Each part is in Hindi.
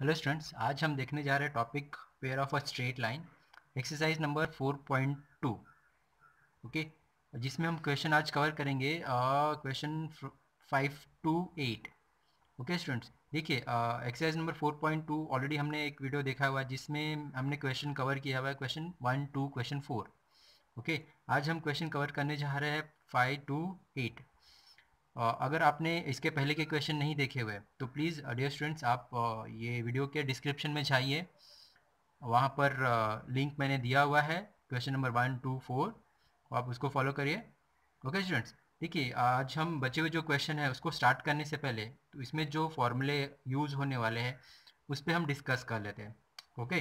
हेलो स्टूडेंट्स आज हम देखने जा रहे हैं topic pair of a straight line exercise number 4.2 okay जिसमें हम क्वेश्चन आज कवर करेंगे question five to eight okay students देखिए एक्सरसाइज नंबर 4.2 ऑलरेडी हमने एक वीडियो देखा हुआ है जिसमें हमने क्वेश्चन कवर किया हुआ है question one to question four okay आज हम क्वेश्चन कवर करने जा रहे हैं फाइव टू एट अगर आपने इसके पहले के क्वेश्चन नहीं देखे हुए तो प्लीज़ डियर स्टूडेंट्स आप ये वीडियो के डिस्क्रिप्शन में जाइए। वहाँ पर लिंक मैंने दिया हुआ है question number one to four आप उसको फॉलो करिए। ओके स्टूडेंट्स देखिए, आज हम बचे हुए जो क्वेश्चन है, उसको स्टार्ट करने से पहले तो इसमें जो फॉर्मूले यूज़ होने वाले हैं, उस पर हम डिस्कस कर लेते हैं। ओके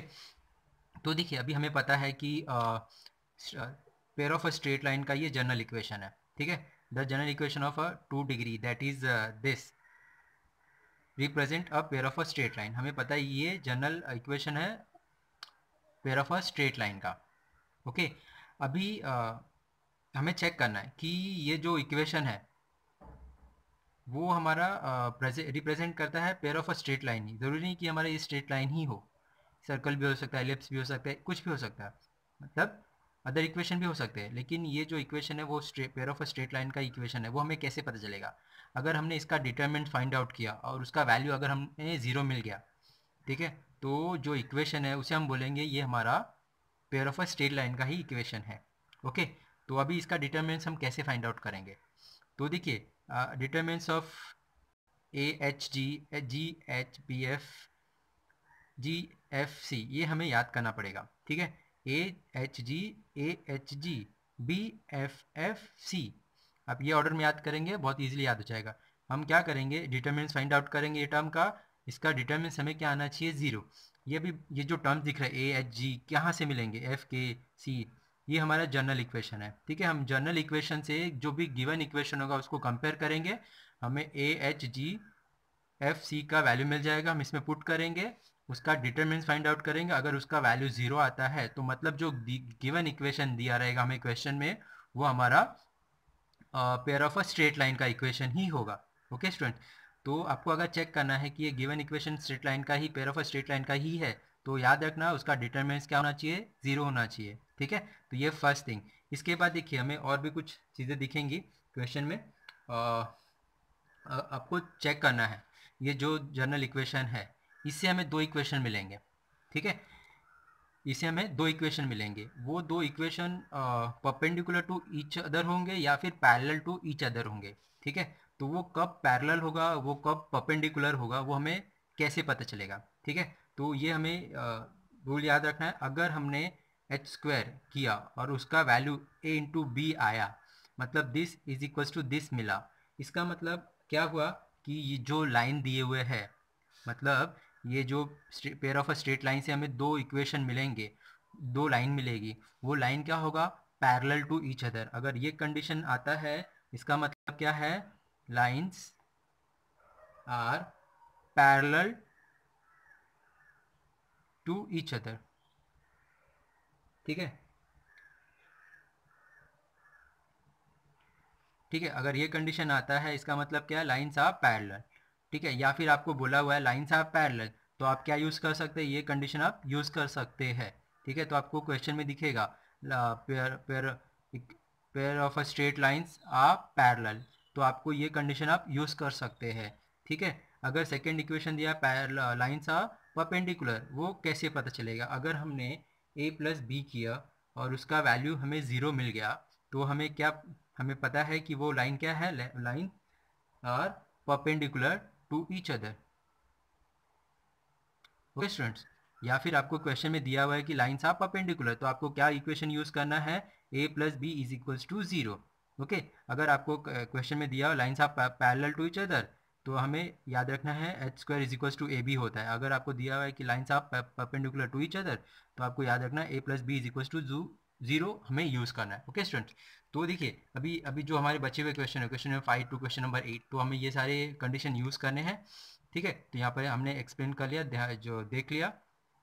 तो देखिए, अभी हमें पता है कि pair of a straight line का ये जनरल इक्वेशन है। ठीक है? The general equation of a two degree that is uh, this. Represent a pair of a straight line. हमें पता है ये जनरल इक्वेशन है pair of a straight line का। Okay okay? अभी uh, हमें चेक करना है कि ये जो इक्वेशन है वो हमारा रिप्रेजेंट uh, करता है pair of a straight line ही। ज़रूरी नहीं कि हमारा ये स्ट्रेट लाइन ही हो। सर्कल भी हो सकता है लिप्स भी हो सकता है कुछ भी हो सकता है। मतलब अदर इक्वेशन भी हो सकते हैं, लेकिन ये जो इक्वेशन है वो pair of a straight line का इक्वेशन है, वो हमें कैसे पता चलेगा? अगर हमने इसका डिटर्मेंट फाइंड आउट किया और उसका वैल्यू अगर हमें ज़ीरो मिल गया, ठीक है? तो जो इक्वेशन है उसे हम बोलेंगे ये हमारा pair of a straight line का ही इक्वेशन है ओके तो अभी इसका डिटर्मेंट्स हम कैसे फाइंड आउट करेंगे? तो देखिए determinants of a h g g h b f g f c ये हमें याद करना पड़ेगा, ठीक है? A h g a h g b f f c आप ये ऑर्डर में याद करेंगे, बहुत इजीली याद हो जाएगा। हम क्या करेंगे? डिटर्मिनेंट्स फाइंड आउट करेंगे ये टर्म का। इसका डिटर्मिनेंट्स हमें क्या आना चाहिए? ज़ीरो ये भी, ये जो टर्म्स दिख रहा है ए एच जी कहाँ से मिलेंगे? एफ़ के सी ये हमारा जनरल इक्वेशन है। ठीक है? हम जनरल इक्वेशन से जो भी गिवन इक्वेशन होगा, उसको कंपेयर करेंगे। हमें A H G f C का वैल्यू मिल जाएगा। हम इसमें पुट करेंगे। उसका डिटरमिनेंस फाइंड आउट करेंगे। अगर उसका वैल्यू ज़ीरो आता है तो मतलब जो गिवन इक्वेशन दिया रहेगा हमें क्वेश्चन में वो हमारा pair of a straight line का इक्वेशन ही होगा। ओके स्टूडेंट तो आपको अगर चेक करना है कि ये गिवन इक्वेशन स्ट्रेट लाइन का ही pair of a straight line का ही है तो याद रखना उसका डिटर्मिनेंस क्या होना चाहिए? ज़ीरो होना चाहिए। ठीक है? तो ये फ़र्स्ट थिंग इसके बाद देखिए हमें और भी कुछ चीज़ें दिखेंगी क्वेश्चन में। आ, आ, आपको चेक करना है। ये जो जनरल इक्वेशन है इससे हमें दो इक्वेशन मिलेंगे, ठीक है? इससे हमें दो इक्वेशन मिलेंगे। वो दो equation perpendicular to each other होंगे या फिर पैरेलल टू ईच अदर होंगे, ठीक है? तो वो कब पैरेलल होगा, वो कब परपेंडिकुलर होगा, वो हमें कैसे पता चलेगा, ठीक है? तो ये हमें रूल याद रखना है। अगर हमने एच स्क्वायर किया और उसका वैल्यू ए इंटू बी आया मतलब this is equal to this मिला, इसका मतलब क्या हुआ कि ये जो लाइन दिए हुए है मतलब ये जो pair of a straight line से हमें दो इक्वेशन मिलेंगे, दो लाइन मिलेगी, वो लाइन क्या होगा? पैरेलल टू ईच अदर अगर ये कंडीशन आता है, इसका मतलब क्या है? Lines are parallel to each other ठीक है? ठीक है, अगर ये कंडीशन आता है, इसका मतलब क्या है? लाइन्स आर पैरेलल ठीक है? या फिर आपको बोला हुआ है लाइन्स आर पैरल तो आप क्या यूज़ कर सकते हैं? ये कंडीशन आप यूज़ कर सकते हैं, ठीक है? तो आपको क्वेश्चन में दिखेगा pair pair pair of a straight lines are parallel तो आपको ये कंडीशन आप यूज़ कर सकते हैं, ठीक है? अगर सेकेंड इक्वेशन दिया पैरल लाइन्स आर परपेंडिकुलर वो कैसे पता चलेगा? अगर हमने ए प्लस बी किया और उसका वैल्यू हमें ज़ीरो मिल गया तो हमें क्या, हमें पता है कि वो लाइन क्या है? Line are perpendicular to each other okay students या फिर आपको क्वेश्चन में दिया हुआ है कि लाइन्स आर परपेंडिकुलर तो आपको क्या इक्वेशन यूज़ करना है? A plus b is equals to zero okay अगर आपको क्वेश्चन में दिया हुआ lines are parallel to each other तो हमें याद रखना है h square is equals to a b होता है। अगर आपको दिया हुआ है कि lines are perpendicular to each other तो आपको याद रखना है a plus b is equals to zero हमें यूज़ करना है। ओके स्टूडेंट्स तो देखिए, अभी अभी जो हमारे बचे हुए क्वेश्चन है question number five to question number eight तो हमें ये सारे कंडीशन यूज़ करने हैं। ठीक है? तो यहाँ पर हमने एक्सप्लेन कर लिया जो देख लिया।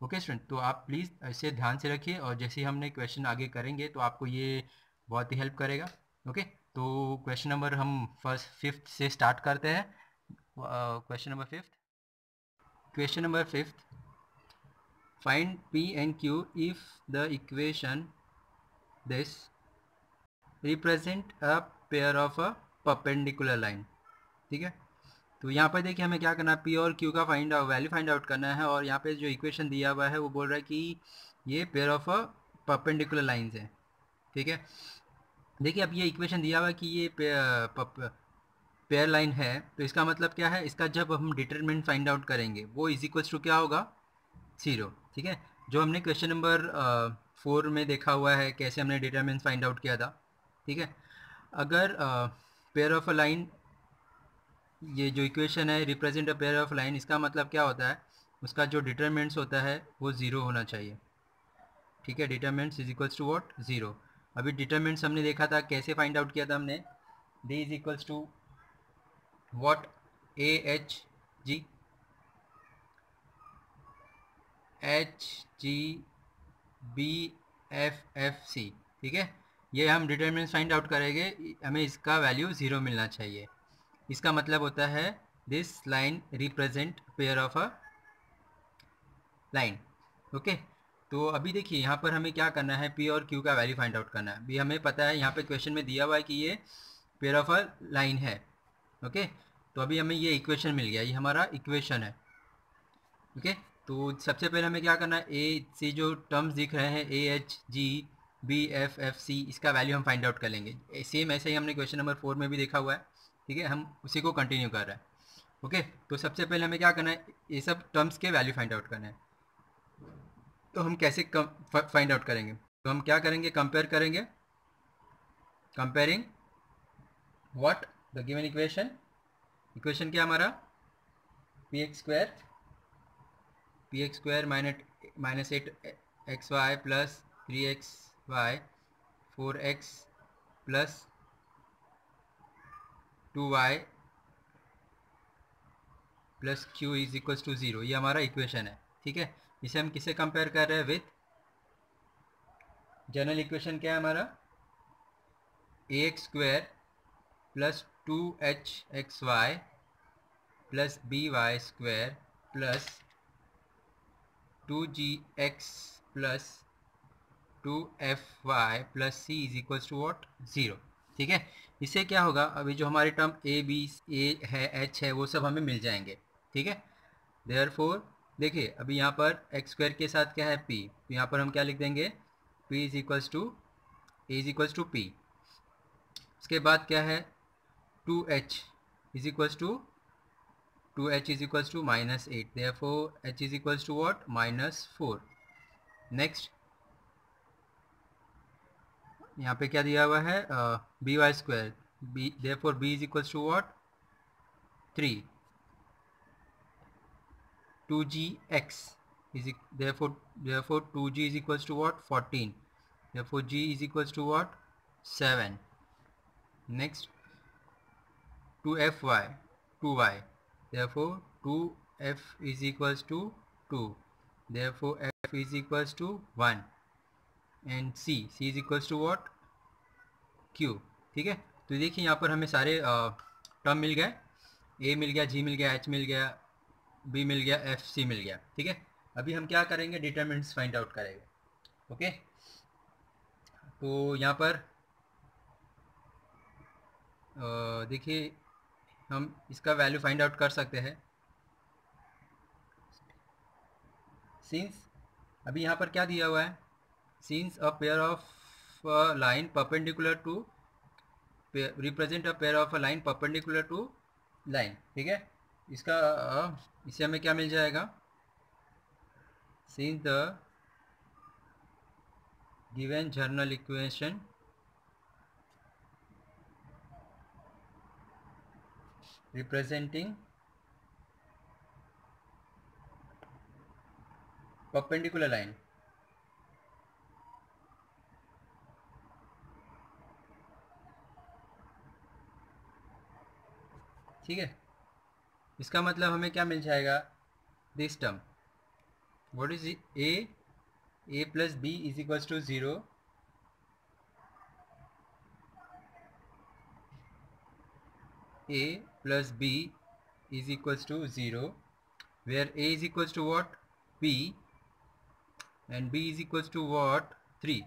Okay, student? तो आप प्लीज़ इसे ध्यान से रखिए और जैसे ही हमने क्वेश्चन आगे करेंगे तो आपको ये बहुत ही हेल्प करेगा। ओके? तो क्वेश्चन नंबर हम फ़र्स्ट फिफ्थ से स्टार्ट करते हैं। Question number fifth question number fifth find p and q if the equation this represent a pair of a perpendicular line, ठीक है? तो यहाँ पर देखिए हमें क्या करना है? पी और क्यू का find out value find out करना है और यहाँ पे जो इक्वेशन दिया हुआ है वो बोल रहा है कि ये pair of a perpendicular lines है, ठीक है? देखिए अब ये इक्वेशन दिया हुआ है कि ये पेयर लाइन है तो इसका मतलब क्या है? इसका जब हम डिटरमिनेंट फाइंड आउट करेंगे, वो इज़ इक्वल्स टू क्या होगा? ज़ीरो ठीक है? जो हमने क्वेश्चन नंबर फोर में देखा हुआ है, कैसे हमने डिटरमिनेंट फाइंड आउट किया था, ठीक है? अगर पेयर ऑफ़ अ लाइन ये जो इक्वेशन है represent a pair of line इसका मतलब क्या होता है? उसका जो डिटरमिनेंट्स होता है, वो ज़ीरो होना चाहिए। ठीक है? Determinants is equals to what zero अभी डिटरमिनेंट्स हमने देखा था, कैसे फाइंड आउट किया था हमने? D is equals to what a h g h g b f f c ठीक है? ये हम डिटर्मिनेंट फाइंड आउट करेंगे, हमें इसका वैल्यू ज़ीरो मिलना चाहिए। इसका मतलब होता है this line represent pair of a line okay तो अभी देखिए, यहाँ पर हमें क्या करना है पी और क्यू का वैल्यू फाइंड आउट करना है। अभी हमें पता है, यहाँ पे क्वेश्चन में दिया हुआ है कि ये पेयर ऑफ़ अ लाइन है ओके तो अभी हमें ये इक्वेशन मिल गया, ये हमारा इक्वेशन है ओके तो सबसे पहले हमें क्या करना है? ए से जो टर्म्स दिख रहे हैं a h g b f f c इसका वैल्यू हम फाइंड आउट कर लेंगे। सेम ऐसे ही हमने क्वेश्चन नंबर फोर में भी देखा हुआ है, ठीक है? हम उसी को कंटिन्यू कर रहे हैं, ओके? तो सबसे पहले हमें क्या करना है? ये सब टर्म्स के वैल्यू फाइंड आउट करना है। तो हम कैसे फाइंड आउट करेंगे? तो हम क्या करेंगे? कंपेयर करेंगे। Comparing what the given equation equation क्या हमारा? P x square p x square minus minus eight x y plus three x y four x plus two y plus q is equals to zero ये हमारा इक्वेशन है, ठीक है? इसे हम किसे कंपेयर कर रहे हैं विथ जनरल इक्वेशन क्या है हमारा? A x square plus two h x y plus b y square plus two g x plus two f y plus c is equals to what zero ठीक है? इससे क्या होगा? अभी जो हमारे टर्म ए बी ए है एच है, वो सब हमें मिल जाएँगे। ठीक है? देयर फोर देखिए, अभी यहाँ पर एक्स स्क्वायर के साथ क्या है? पी तो यहाँ पर हम क्या लिख देंगे? P is equals to a is equals to p उसके बाद क्या है? Two h is equals to two h is equals to minus eight therefore h is equals to what minus four. Next यहाँ पे क्या दिया हुआ है? B y square b therefore b is equals to what three two g x is therefore therefore 2g is equals to what? 14 therefore g is equals to what? 7 next 2fy 2y therefore 2f is equals to 2 therefore, f is equals to 1 and c c is equals to what? Q. ठीक है? तो देखिए, यहाँ पर हमें सारे टर्म मिल गए। A मिल गया, g मिल गया, h मिल गया, b मिल गया, f, c मिल गया। ठीक है? अभी हम क्या करेंगे? डिटर्मिनेंट्स फाइंड आउट करेंगे। ओके? तो यहाँ पर देखिए हम इसका वैल्यू फाइंड आउट कर सकते हैं। सिंस अभी यहाँ पर क्या दिया हुआ है? Since a pair of line perpendicular to represent a pair of a line perpendicular to line ठीक है? इसका इससे हमें क्या मिल जाएगा? Since the given journal equation representing perpendicular line. ठीक है? इसका मतलब हमें क्या मिल जाएगा? This term what is a a plus b is equal to zero a plus b is equals to 0 where a is equals to what p and b is equals to what 3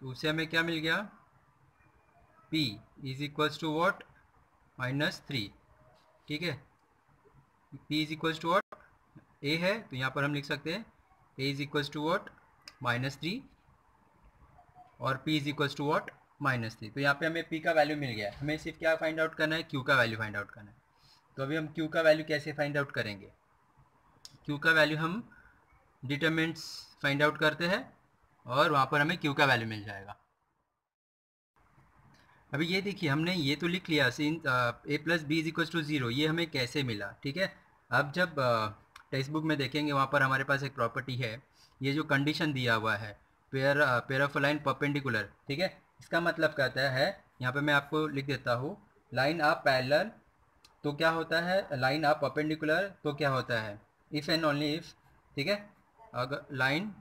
तो उसे हमें क्या मिल गया p is equals to what minus three ठीक है p is equals to what a है तो यहाँ पर हम लिख सकते हैं a is equals to what minus three और p is equals to what minus three तो यहाँ पे हमें पी का वैल्यू मिल गया। हमें सिर्फ़ क्या फाइंड आउट करना है? क्यू का वैल्यू फाइंड आउट करना है। तो अभी हम क्यू का वैल्यू कैसे फाइंड आउट करेंगे? क्यू का वैल्यू हम डिटर्मेंट्स फाइंड आउट करते हैं और वहाँ पर हमें क्यू का वैल्यू मिल जाएगा। अभी ये देखिए, हमने ये तो लिख लिया since a plus b is equal to zero ये हमें कैसे मिला, ठीक है? अब जब टेक्स्ट बुक में देखेंगे, वहाँ पर हमारे पास एक प्रॉपर्टी है। ये जो कंडीशन दिया हुआ है pair pair of line perpendicular ठीक है? इसका मतलब कहता है, यहाँ पे मैं आपको लिख देता हूँ लाइन आप पैरेलल तो क्या होता है? लाइन आप परपेंडिकुलर तो क्या होता है? इफ़ एंड ओनली इफ़ ठीक है? अगर लाइन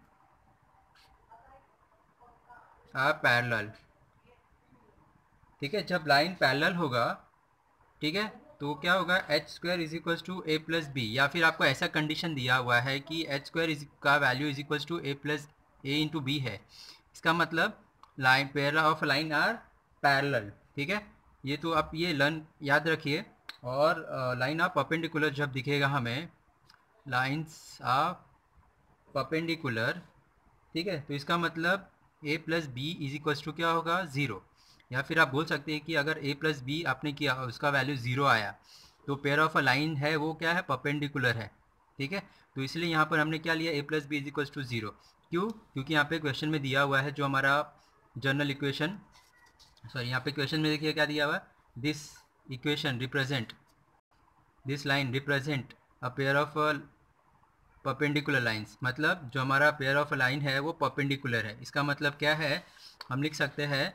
आप पैरेलल ठीक है? जब लाइन पैरेलल होगा, ठीक है? तो क्या होगा? H square is equals to a plus b या फिर आपको ऐसा कंडीशन दिया हुआ है कि एच स्क्वायर का value is equals to a plus a into b है। इसका मतलब line pair of line are parallel ठीक है? ये तो आप ये लर्न याद रखिए। और लाइन ऑफ़ परपेंडिकुलर जब दिखेगा हमें लाइन्स ऑफ़ परपेंडिकुलर ठीक है? तो इसका मतलब a plus b is equals to क्या होगा? ज़ीरो या फिर आप बोल सकते हैं कि अगर ए प्लस बी आपने किया, उसका वैल्यू ज़ीरो आया तो पेयर ऑफ़ अ लाइन है, वो क्या है? परपेंडिकुलर है, ठीक है? तो इसलिए यहाँ पर हमने क्या लिया? A plus b is equals to zero क्यों? क्योंकि यहाँ पे क्वेश्चन में दिया हुआ है जो हमारा जनरल इक्वेशन, सॉरी, यहाँ पे क्वेश्चन में देखिए क्या दिया हुआ this equation represent this line represent a pair of perpendicular lines मतलब जो हमारा पेयर ऑफ़ लाइन है, वो परपेंडिकुलर है। इसका मतलब क्या है? हम लिख सकते हैं,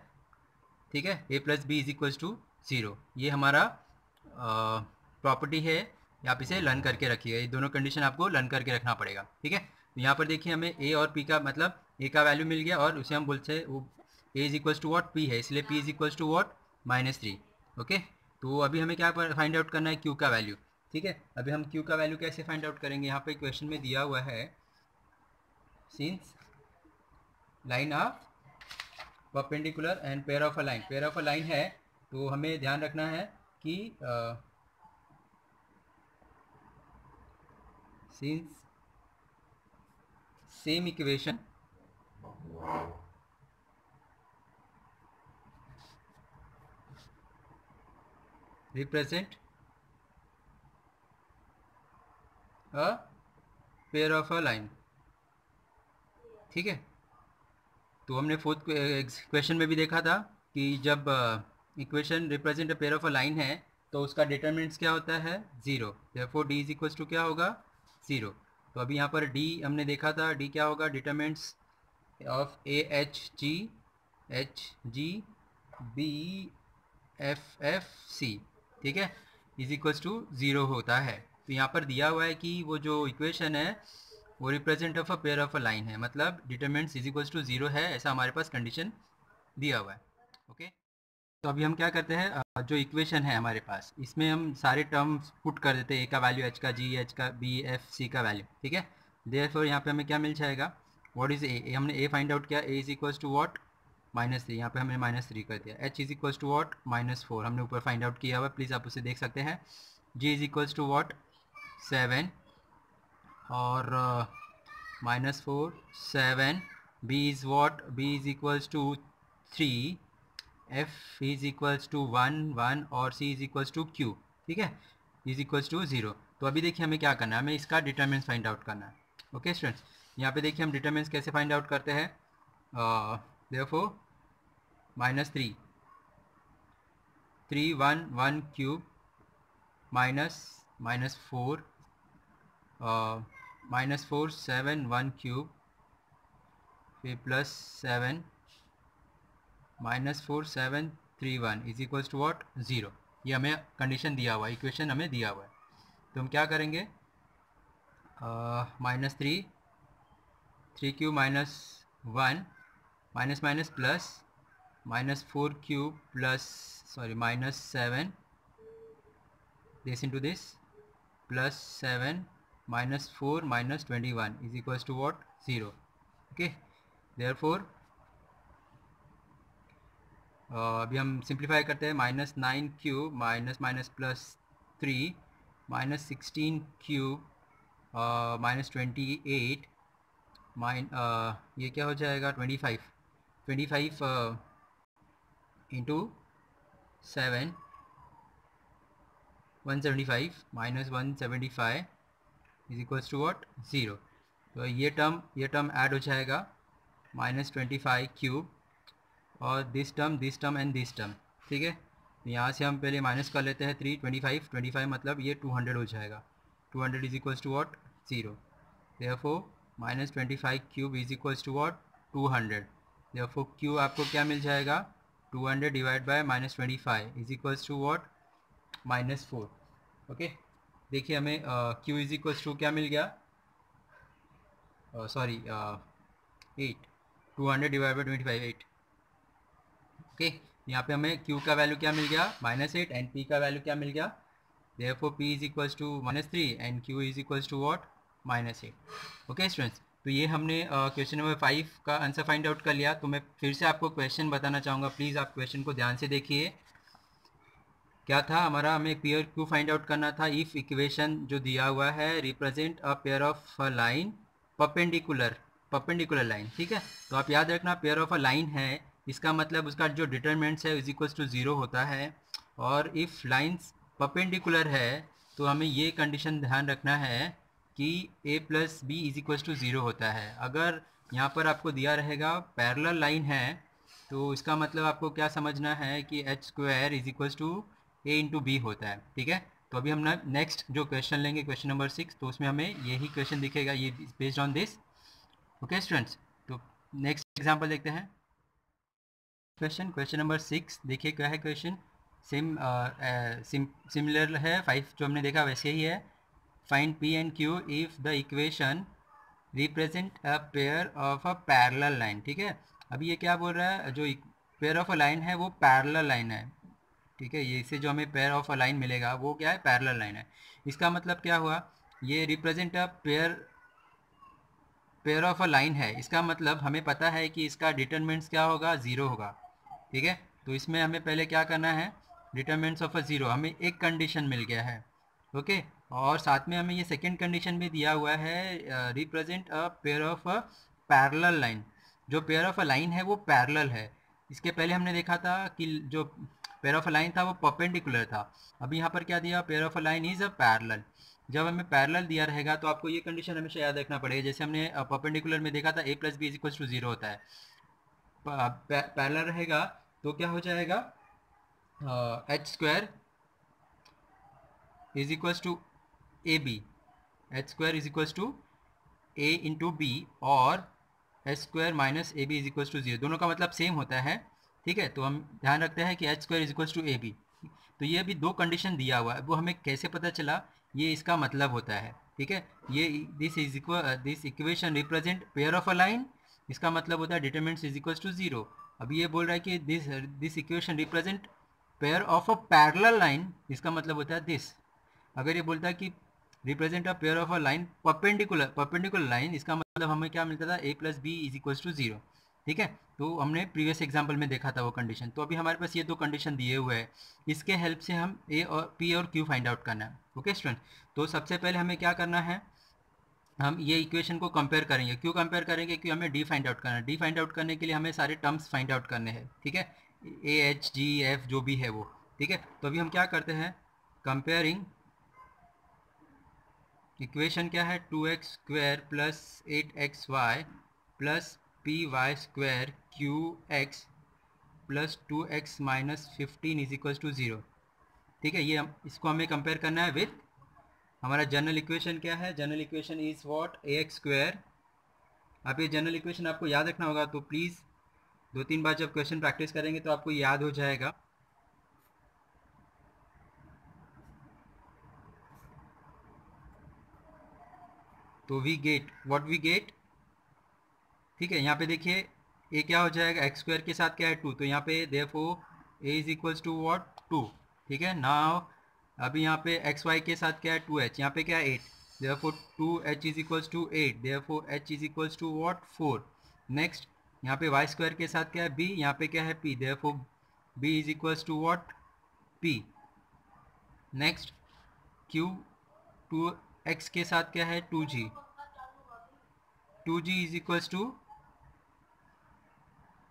ठीक है? A plus B is equals to zero ये हमारा प्रॉपर्टी है। आप इसे लर्न करके रखिएगा ये दोनों कंडीशन आपको लर्न करके रखना पड़ेगा, ठीक है? तो यहाँ पर देखिए हमें ए और पी का मतलब ए का वैल्यू मिल गया और उसे हम बोलते वो A is equals to what P है, इसलिए P is equals to what minus three okay तो अभी हमें क्या फाइंड आउट करना है? क्यू का वैल्यू ठीक है? अभी हम क्यू का वैल्यू कैसे फाइंड आउट करेंगे? यहाँ पे क्वेश्चन में दिया हुआ है since line of perpendicular and pair of a line pair of a line है तो हमें ध्यान रखना है कि since same equation represent a pair of a line ठीक है? तो हमने फोर्थ क्वेश्चन में भी देखा था कि जब equation represent a pair of a line है तो उसका डिटर्मिनेंट्स क्या होता है? Zero therefore D is equals to क्या होगा? ज़ीरो तो अभी यहाँ पर डी हमने देखा था डी क्या होगा? Determinants of A H G H G B F F C ठीक है? इज़ इक्वल्स टू ज़ीरो होता है। तो यहाँ पर दिया हुआ है कि वो जो इक्वेशन है, वो represent of a pair of a line है। मतलब determinants is equals to zero है, ऐसा हमारे पास कंडीशन दिया हुआ है। ओके तो अभी हम क्या करते हैं? जो इक्वेशन है हमारे पास, इसमें हम सारे टर्म्स पुट कर देते हैं। ए का वैल्यू एच का जी एच का बी एफ़ सी का वैल्यू ठीक है? देर फोर यहाँ पे हमें क्या मिल जाएगा? वॉट इज़ ए हमने ए फाइंड आउट किया। A is equals to what minus three यहाँ पे हमने माइनस थ्री कर दिया। H is equals to what minus four. हमने ऊपर फाइंड आउट किया हुआ प्लीज़ आप उसे देख सकते हैं। G is equals to what seven और minus four seven B is what B is equals to three F is equals to one one और C is equals to Q ठीक है? इज़ इक्वल्स टू ज़ीरो तो अभी देखिए हमें क्या करना है। हमें इसका डिटर्मेंस फाइंड आउट करना है। ओके स्टूडेंट्स यहाँ पे देखिए हम डिटर्मेंस कैसे फाइंड आउट करते हैं। देखो minus three three one one cube minus minus four minus four seven one cube फिर plus seven minus four seven three one is equals to what zero ये हमें कंडीशन दिया हुआ है इक्वेशन हमें दिया हुआ है। तो हम क्या करेंगे? Minus three three Q minus one minus minus plus minus four cube plus sorry minus seven this into this plus 7 minus 4 minus 21 is equals to what? 0 okay. Therefore uh, अभी हम सिंप्लीफाई करते हैं minus nine cube minus minus plus three minus sixteen cube minus twenty eight mine ये क्या हो जाएगा? Twenty five twenty five into seven one seventy five minus one seventy five is equals to what zero तो ये टर्म ये टर्म ऐड हो जाएगा माइनस ट्वेंटी फाइव क्यूब और this term this term and this term ठीक है? तो यहाँ से हम पहले माइनस कर लेते हैं three twenty five twenty five मतलब ये टू हंड्रेड हो जाएगा। Two hundred is equals to what zero therefore minus twenty five cube is equals to what two hundred therefore Q आपको क्या मिल जाएगा? Two hundred divide by minus twenty five is equals to what minus four okay देखिए हमें क्यू इज़ इक्वल्स टू क्या मिल गया? Sorry eight two hundred divide by twenty five eight okay यहाँ पे हमें q का वैल्यू क्या मिल गया? माइनस एट एंड p का वैल्यू क्या मिल गया? Therefore P is equals to minus three and Q is equals to what minus eight okay students तो ये हमने क्वेश्चन नंबर फाइव का आंसर फाइंड आउट कर लिया। तो मैं फिर से आपको क्वेश्चन बताना चाहूँगा। प्लीज़ आप क्वेश्चन को ध्यान से देखिए। क्या था? हमारा, हमें पेयर क्यू फाइंड आउट करना था? इफ़ इक्वेशन जो दिया हुआ है represent a pair of a line perpendicular perpendicular line ठीक है? तो आप याद रखना पेयर ऑफ़ अ लाइन है, इसका मतलब उसका जो डिटर्मेंट्स है इज़ इक्वल्स टू ज़ीरो होता है। और इफ़ लाइन्स पपेंडिकुलर है तो हमें ये कंडीशन ध्यान रखना है। कि a plus B is equals to zero होता है। अगर यहाँ पर आपको दिया रहेगा पैरल लाइन है तो इसका मतलब आपको क्या समझना है कि H square is equals to A into B होता है, ठीक है? तो अभी हम ना नेक्स्ट जो क्वेश्चन लेंगे क्वेश्चन नंबर सिक्स तो उसमें हमें यही क्वेश्चन दिखेगा, ये based on this okay students तो नेक्स्ट एग्ज़ाम्पल देखते हैं। क्वेश्चन क्वेश्चन नंबर सिक्स देखिए क्या है क्वेश्चन सिम सिमिलर है फाइव जो हमने देखा वैसे ही है। Find P and Q if the equation represent a pair of a parallel line ठीक है? अभी ये क्या बोल रहा है? जो पेयर ऑफ़ अ लाइन है, वो पैरेलल लाइन है। ठीक है? ये इससे जो हमें पेयर ऑफ़ अ लाइन मिलेगा, वो क्या है? पैरेलल लाइन है। इसका मतलब क्या हुआ? ये represent a pair pair of a line है। इसका मतलब हमें पता है कि इसका डिटरमेंट्स क्या होगा? ज़ीरो होगा। ठीक है? तो इसमें हमें पहले क्या करना है? डिटरमेंट्स ऑफ़ अ ज़ीरो हमें एक कंडीशन मिल गया है। ओके और साथ में हमें ये सेकेंड कंडीशन भी दिया हुआ है represent a pair of a parallel line जो पेयर ऑफ़ अ लाइन है वो पैरल है। इसके पहले हमने देखा था कि जो पेयर ऑफ़ अ लाइन था वो परपेंडिकुलर था। अभी यहाँ पर क्या दिया? Pair of a line is a parallel जब हमें पैरल दिया रहेगा तो आपको ये कंडीशन हमेशा याद रखना पड़ेगा। जैसे हमने परपेंडिकुलर में देखा था A plus B is equal to zero होता है। पैरल रहेगा तो क्या हो जाएगा? H square is equals to A B H square is equals to A into B और H square minus A B is equals to zero दोनों का मतलब सेम होता है, ठीक है? तो हम ध्यान रखते हैं कि H square is equals to A B तो ये अभी दो कंडीशन दिया हुआ है। वो हमें कैसे पता चला? ये इसका मतलब होता है, ठीक है? ये this is equal this equation represent pair of a line इसका मतलब होता है determinants is equal to zero अभी ये बोल रहा है कि this this equation represent pair of a parallel line इसका मतलब होता है दिस अगर ये बोलता है कि represent a pair of a line perpendicular perpendicular line इसका मतलब हमें क्या मिलता था? A plus B is equals to zero ठीक है? तो हमने प्रीवियस एग्ज़ाम्पल में देखा था वो कंडीशन तो अभी हमारे पास ये दो कंडीशन दिए हुए हैं। इसके हेल्प से हम ए और पी और क्यू फाइंड आउट करना है। ओके स्टूडेंट तो सबसे पहले हमें क्या करना है? हम ये इक्वेशन को कंपेयर करेंगे। क्यों कंपेयर करेंगे? क्योंकि हमें डी फाइंड आउट करना है। डी फाइंड आउट करने के लिए हमें सारे टर्म्स फाइंड आउट करने हैं। ठीक है? ए एच जी एफ़ जो भी है वो। ठीक है? तो अभी हम क्या करते हैं? कंपेयरिंग इक्वेशन क्या है? Two X square plus eight X Y plus P Y square Q X plus two X minus fifteen is equal to zero. ठीक है, ये इसको हमें कंपेयर करना है विथ हमारा जनरल इक्वेशन क्या है? General equation is what? A X square. आप ये जनरल इक्वेशन आपको याद रखना होगा तो प्लीज़ दो तीन बार जब क्वेश्चन प्रैक्टिस करेंगे तो आपको याद हो जाएगा। तो we get what we get ठीक है, यहाँ पे देखिए ए क्या हो जाएगा? एक्स स्क्वायर के साथ क्या है? टू तो यहाँ पे therefore A is equals to what two ठीक है नाउ अभी यहाँ पे एक्स वाई के साथ क्या है? टू एच यहाँ पे क्या है? Eight four two H is equals to eight four H is equals to what four next यहाँ पे वाई स्क्वायर के साथ क्या है? बी यहाँ पे क्या है? P four B is equals to what P next Q two X के साथ क्या है? Two G. Two G is equals to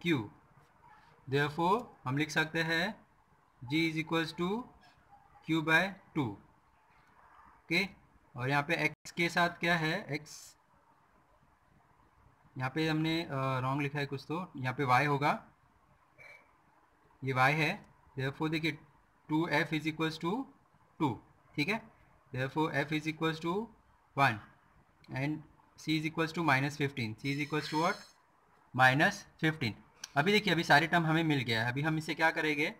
Q therefore हम लिख सकते हैं g is equals to Q by two okay और यहाँ पे x के साथ क्या है? X यहाँ पे हमने रॉन्ग लिखा है कुछ तो। यहाँ पे y होगा। ये y है। देयरफॉर देखिए two F is equals to two ठीक है? Therefore F is equals to one and c is equals to minus fifteen C is equals to what minus fifteen अभी देखिए, अभी सारे टर्म हमें मिल गया है। अभी हम इसे क्या करेंगे?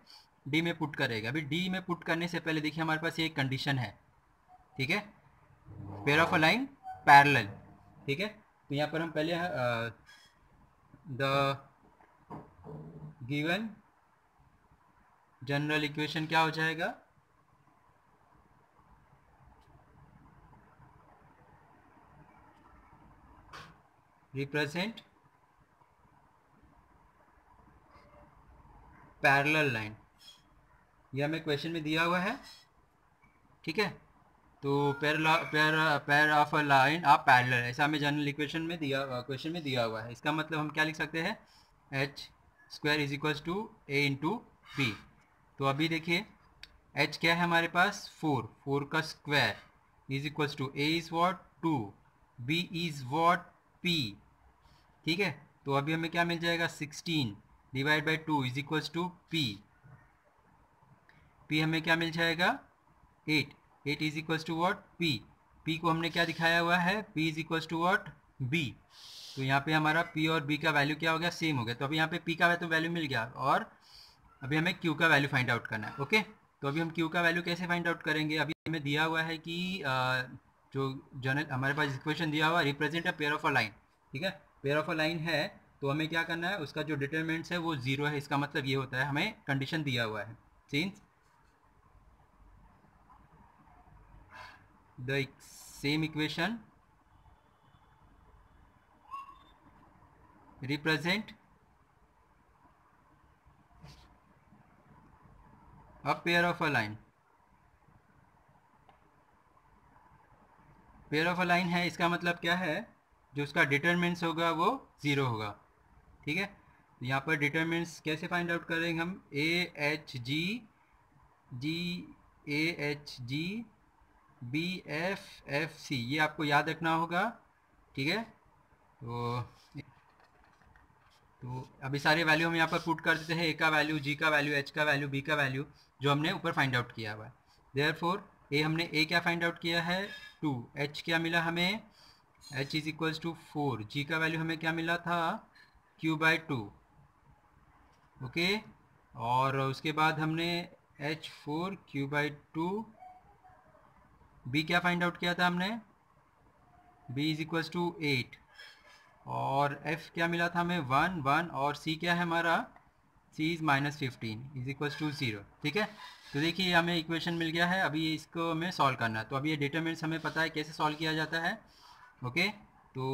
डी में पुट करेंगे। अभी डी में पुट करने से पहले देखिए, हमारे पास एक कंडीशन है। ठीक है? Pair of a line parallel ठीक है? तो यहाँ पर हम पहले द गिवन जनरल इक्वेशन क्या हो जाएगा? रिप्रेजेंट पैरेलल लाइन ये हमें क्वेश्चन में दिया हुआ है। ठीक है? तो pair pair of a line आप पैरेलल ऐसा हमें जनरल इक्वेशन में दिया क्वेश्चन में दिया हुआ है। इसका मतलब हम क्या लिख सकते हैं? H square is equals to A into B तो अभी देखिए एच क्या है हमारे पास? फोर फोर का square is equals to A is what two B is what P ठीक है? तो अभी हमें क्या मिल जाएगा? Sixteen divide by two is equals to P P हमें क्या मिल जाएगा? Eight eight is equals to what P P को हमने क्या दिखाया हुआ है? P is equals to what B तो यहाँ पे हमारा पी और बी का वैल्यू क्या हो गया? सेम हो गया। तो अभी यहाँ पे पी का तो वैल्यू मिल गया और अभी हमें क्यू का वैल्यू फाइंड आउट करना है ओके तो अभी हम क्यू का वैल्यू कैसे फाइंड आउट करेंगे? अभी हमें दिया हुआ है कि जो जनरल हमारे पास इक्वेशन दिया हुआ represent a pair of a line ठीक है? पेयर ऑफ़ अ लाइन है तो हमें क्या करना है, उसका जो डिटरमिनेंट्स है वो ज़ीरो है, इसका मतलब ये होता है, हमें कंडीशन दिया हुआ है। Change the same equation represent a pair of a line pair of a line है, इसका मतलब क्या है? जो उसका डिटरमिनेंट्स होगा वो ज़ीरो होगा। ठीक है? यहाँ पर डिटर्मिनेंट्स कैसे फाइंड आउट करेंगे हम? A H G G A H G B F F C ये आपको याद रखना होगा। ठीक है? तो तो अभी सारे वैल्यू हम यहाँ पर पुट कर देते हैं। ए का वैल्यू जी का वैल्यू एच का वैल्यू बी का वैल्यू जो हमने ऊपर फाइंड आउट किया हुआ है। देयर ए हमने ए क्या फाइंड आउट किया है? टू एच क्या मिला हमें? H is equals to four G का वैल्यू हमें क्या मिला था? क्यू बाई टू ओके और उसके बाद हमने H four Q by two B क्या फाइंड आउट किया था हमने? B is equals to eight और एफ़ क्या मिला था हमें? वन वन और सी क्या है हमारा? C is minus fifteen is equals to zero ठीक है? तो देखिए, हमें इक्वेशन मिल गया है। अभी इसको हमें सॉल्व करना है। तो अभी ये डिटरमिनेंट्स हमें पता है कैसे सॉल्व किया जाता है। ओके? तो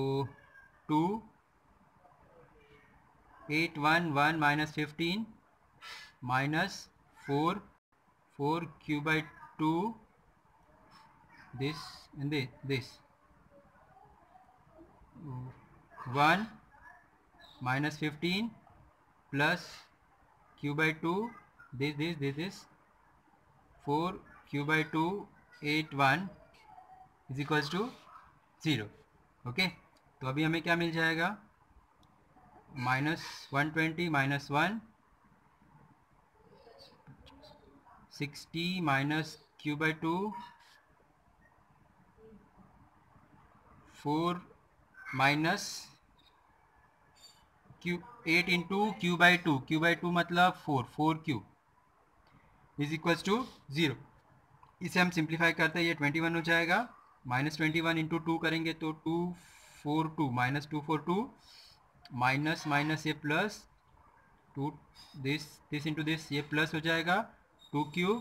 two, eight, one one minus fifteen minus four four Q by two this and this one minus fifteen plus Q by two this this this this four Q by two eight one is equals to 0 okay तो अभी हमें क्या मिल जाएगा? Minus one twenty minus one, sixty minus Q by two, four minus Q, eight into Q by two, Q by two मतलब four four q is equals to zero. इसे हम सिंप्लीफाई करते हैं, ये ट्वेंटी वन हो जाएगा। Minus twenty one into two करेंगे तो two four two minus two four two minus minus ये plus two this this into this ये प्लस हो जाएगा टू क्यू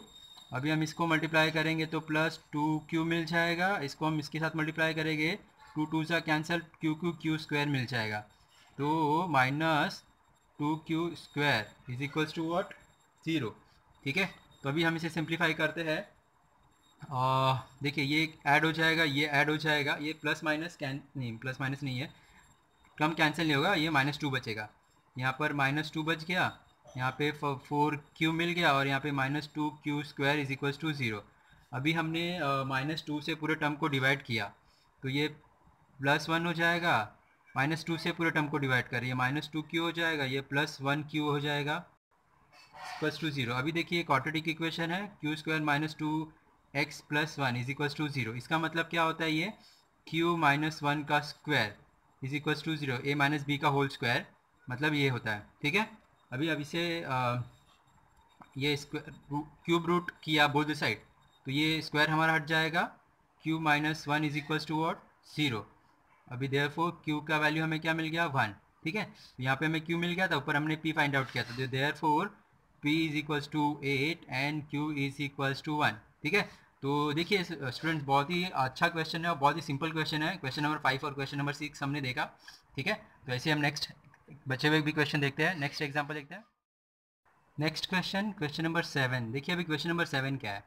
अभी हम इसको मल्टीप्लाई करेंगे तो प्लस टू क्यू मिल जाएगा, इसको हम इसके साथ मल्टीप्लाई करेंगे टू टू सा cancel q q q square मिल जाएगा। तो minus two q square is equals to what zero ठीक है? तो अभी हम इसे सिंप्लीफाई करते हैं। देखिए, ये ऐड हो जाएगा, ये ऐड हो जाएगा, ये प्लस माइनस कैन नहीं प्लस माइनस नहीं है। कम कैंसिल नहीं होगा, ये माइनस टू बचेगा। यहाँ पर माइनस टू बच गया, यहाँ पे फोर क्यू मिल गया और यहाँ पे minus two q square is equals to zero अभी हमने माइनस टू से पूरे टर्म को डिवाइड किया तो ये प्लस वन हो जाएगा माइनस टू से पूरे टर्म को डिवाइड करिए माइनस टू क्यू हो जाएगा, ये प्लस वन क्यू हो जाएगा प्लस टू ज़ीरो अभी देखिए क्वाड्रेटिक इक्वेशन है q square minus two x plus one is equals to zero इसका मतलब क्या होता है ये? क्यू माइनस वन का square is equals to zero a minus b का होल स्क्वायर मतलब ये होता है, ठीक है? अभी अब इसे ये क्यूब रूट किया बोथ साइड तो ये स्क्वायर हमारा हट जाएगा। Q minus one is equals to what zero अभी देयर फोर क्यू का वैल्यू हमें क्या मिल गया? वन ठीक है? यहाँ पे हमें क्यू मिल गया था, ऊपर हमने पी फाइंड आउट किया था। Therefore p is equals to eight and q is equals to one ठीक है? तो देखिए स्टूडेंट्स बहुत ही अच्छा क्वेश्चन है और बहुत ही सिंपल क्वेश्चन है। क्वेश्चन नंबर फाइव और क्वेश्चन नंबर सिक्स हमने देखा, ठीक है? तो ऐसे हम नेक्स्ट बचे हुए भी क्वेश्चन देखते हैं। नेक्स्ट एग्ज़ाम्पल देखते हैं। Next question question number seven देखिए, अभी क्वेश्चन नंबर सेवन क्या है?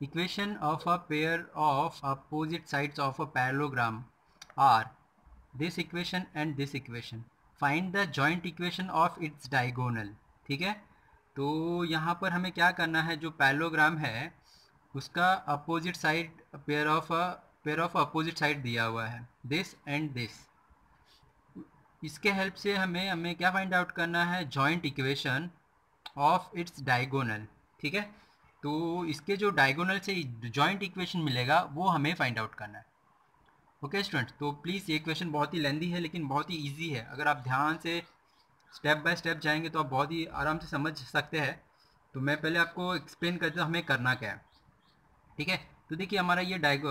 Equation of a pair of opposite sides of a parallelogram are this equation and this equation find the joint equation of its diagonal ठीक है? तो यहाँ पर हमें क्या करना है? जो पैलोग्राम है उसका opposite side pair of pair of opposite side दिया हुआ है। दिस एंड दिस इसके हेल्प से हमें हमें क्या फाइंड आउट करना है? Joint equation of its diagonal ठीक है? तो इसके जो डायगोनल से जॉइंट इक्वेशन मिलेगा, वो हमें फाइंड आउट करना है। ओके स्टूडेंट तो प्लीज़ ये क्वेश्चन बहुत ही लेंदी है, लेकिन बहुत ही ईजी है। अगर आप ध्यान से स्टेप बाय स्टेप जाएँगे तो आप बहुत ही आराम से समझ सकते हैं। तो मैं पहले आपको एक्सप्लेन करता हूँ, हमें करना क्या है। ठीक है? तो देखिए, हमारा ये डायगो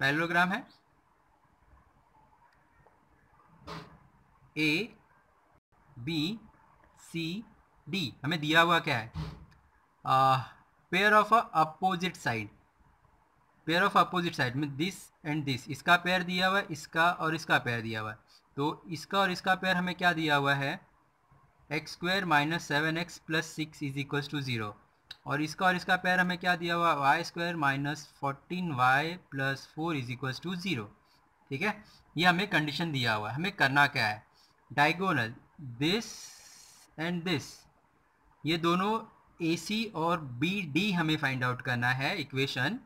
पैलोग्राम है। ए बी सी डी हमें दिया हुआ क्या है? Pair of opposite side pair of opposite side में दिस एंड दिस इसका पेयर दिया हुआ है इसका और इसका पेयर दिया हुआ। है तो इसका और इसका पेयर हमें क्या दिया हुआ है? X square minus seven x plus six is equals to zero और इसका और इसका पैर हमें क्या दिया हुआ y square minus fourteen y plus four is equals to zero ठीक है? ये हमें कंडीशन दिया हुआ है। हमें करना क्या है? डायगोनल दिस एंड दिस ये दोनों ए सी और बी डी हमें फाइंड आउट करना है इक्वेशन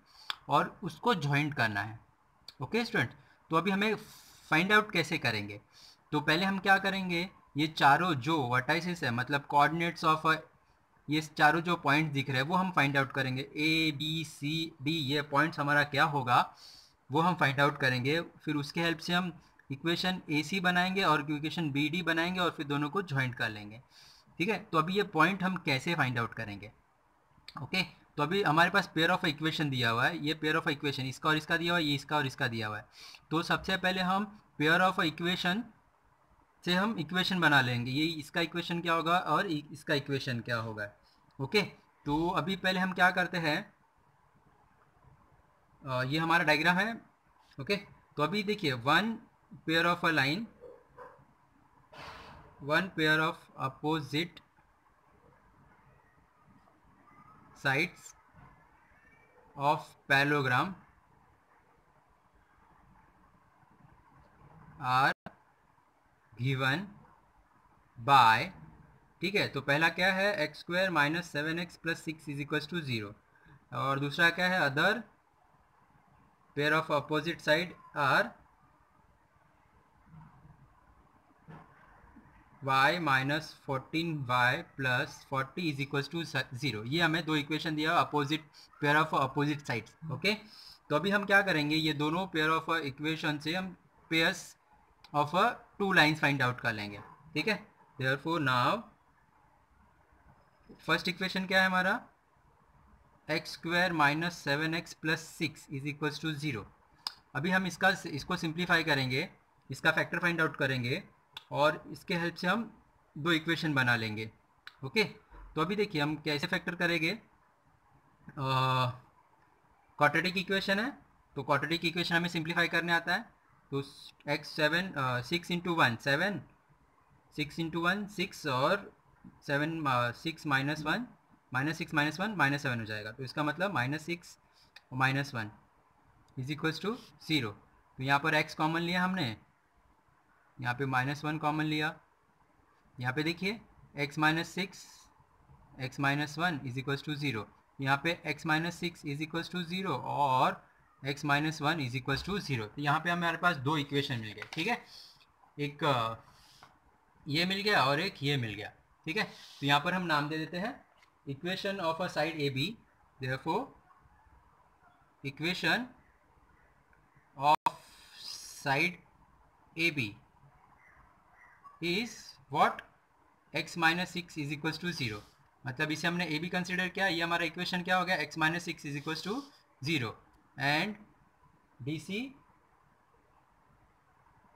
और उसको ज्वाइंट करना है। ओके okay, स्टूडेंट तो अभी हमें फाइंड आउट कैसे करेंगे? तो पहले हम क्या करेंगे? ये चारों जो वर्टाइसिस है मतलब कोऑर्डिनेट्स ऑफ़ ये चारों जो पॉइंट दिख रहे हैं, वो हम फाइंड आउट करेंगे। ए बी सी डी ये पॉइंट्स हमारा क्या होगा, वो हम फाइंड आउट करेंगे। फिर उसके हेल्प से हम इक्वेशन ए सी बनाएँगे और इक्वेशन बी डी बनाएँगे और फिर दोनों को ज्वाइंट कर लेंगे। ठीक है? तो अभी ये पॉइंट हम कैसे फाइंड आउट करेंगे? ओके तो अभी हमारे पास पेयर ऑफ़ इक्वेशन दिया हुआ है। ये पेयर ऑफ़ इक्वेशन इसका और इसका दिया हुआ है, ये इसका और इसका दिया हुआ है। तो सबसे पहले हम पेयर ऑफ़ इक्वेशन से हम इक्वेशन बना लेंगे। ये इसका इक्वेशन क्या होगा और इसका इक्वेशन क्या होगा? ओके तो अभी पहले हम क्या करते हैं? ये हमारा डायग्राम है। ओके तो अभी देखिए one pair of a line one pair of opposite sides of parallelogram are given by ठीक है तो पहला क्या है, x square minus seven x plus six is equal to zero. और दूसरा क्या है, other pair of opposite side are y minus fourteen y plus forty is equal to zero. ये हमें दो इक्वेशन दिया, opposite pair of opposite sides okay? तो अभी हम क्या करेंगे, ये दोनों पेयर ऑफ़ इक्वेशन से हम pairs of two lines find out कर लेंगे। ठीक है? Therefore now first equation क्या है हमारा? X square minus seven x plus six is equals to zero अभी हम इसका, इसको सिंप्लीफाई करेंगे, इसका फैक्टर फाइंड आउट करेंगे, और इसके हेल्प से हम दो इक्वेशन बना लेंगे। ओके? तो अभी देखिए, हम कैसे फैक्टर करेंगे? क्वाड्रेटिक इक्वेशन है तो क्वाड्रेटिक इक्वेशन हमें सिंप्लीफाई करने आता है। तो x seven six into one seven six into one six और seven six minus one minus six minus one minus seven हो जाएगा। तो इसका मतलब माइनस सिक्स और minus one is equals to zero तो यहाँ पर एक्स कॉमन लिया हमने। यहाँ पे माइनस वन कॉमन लिया। यहाँ पे देखिए x minus six x minus one is equals to zero यहाँ पे x minus six is equals to zero और x minus one is equals to zero. तो यहाँ पे हमारे पास दो इक्वेशन मिल गए, ठीक है? एक ये मिल गया और एक ये मिल गया, ठीक है? तो यहाँ पर हम नाम दे देते हैं। Equation of a side A B therefore equation of side A B is what x minus six is equals to zero. मतलब इसे हमने ए बी कंसिडर किया, ये हमारा इक्वेशन क्या हो गया? X minus six is equals to zero. C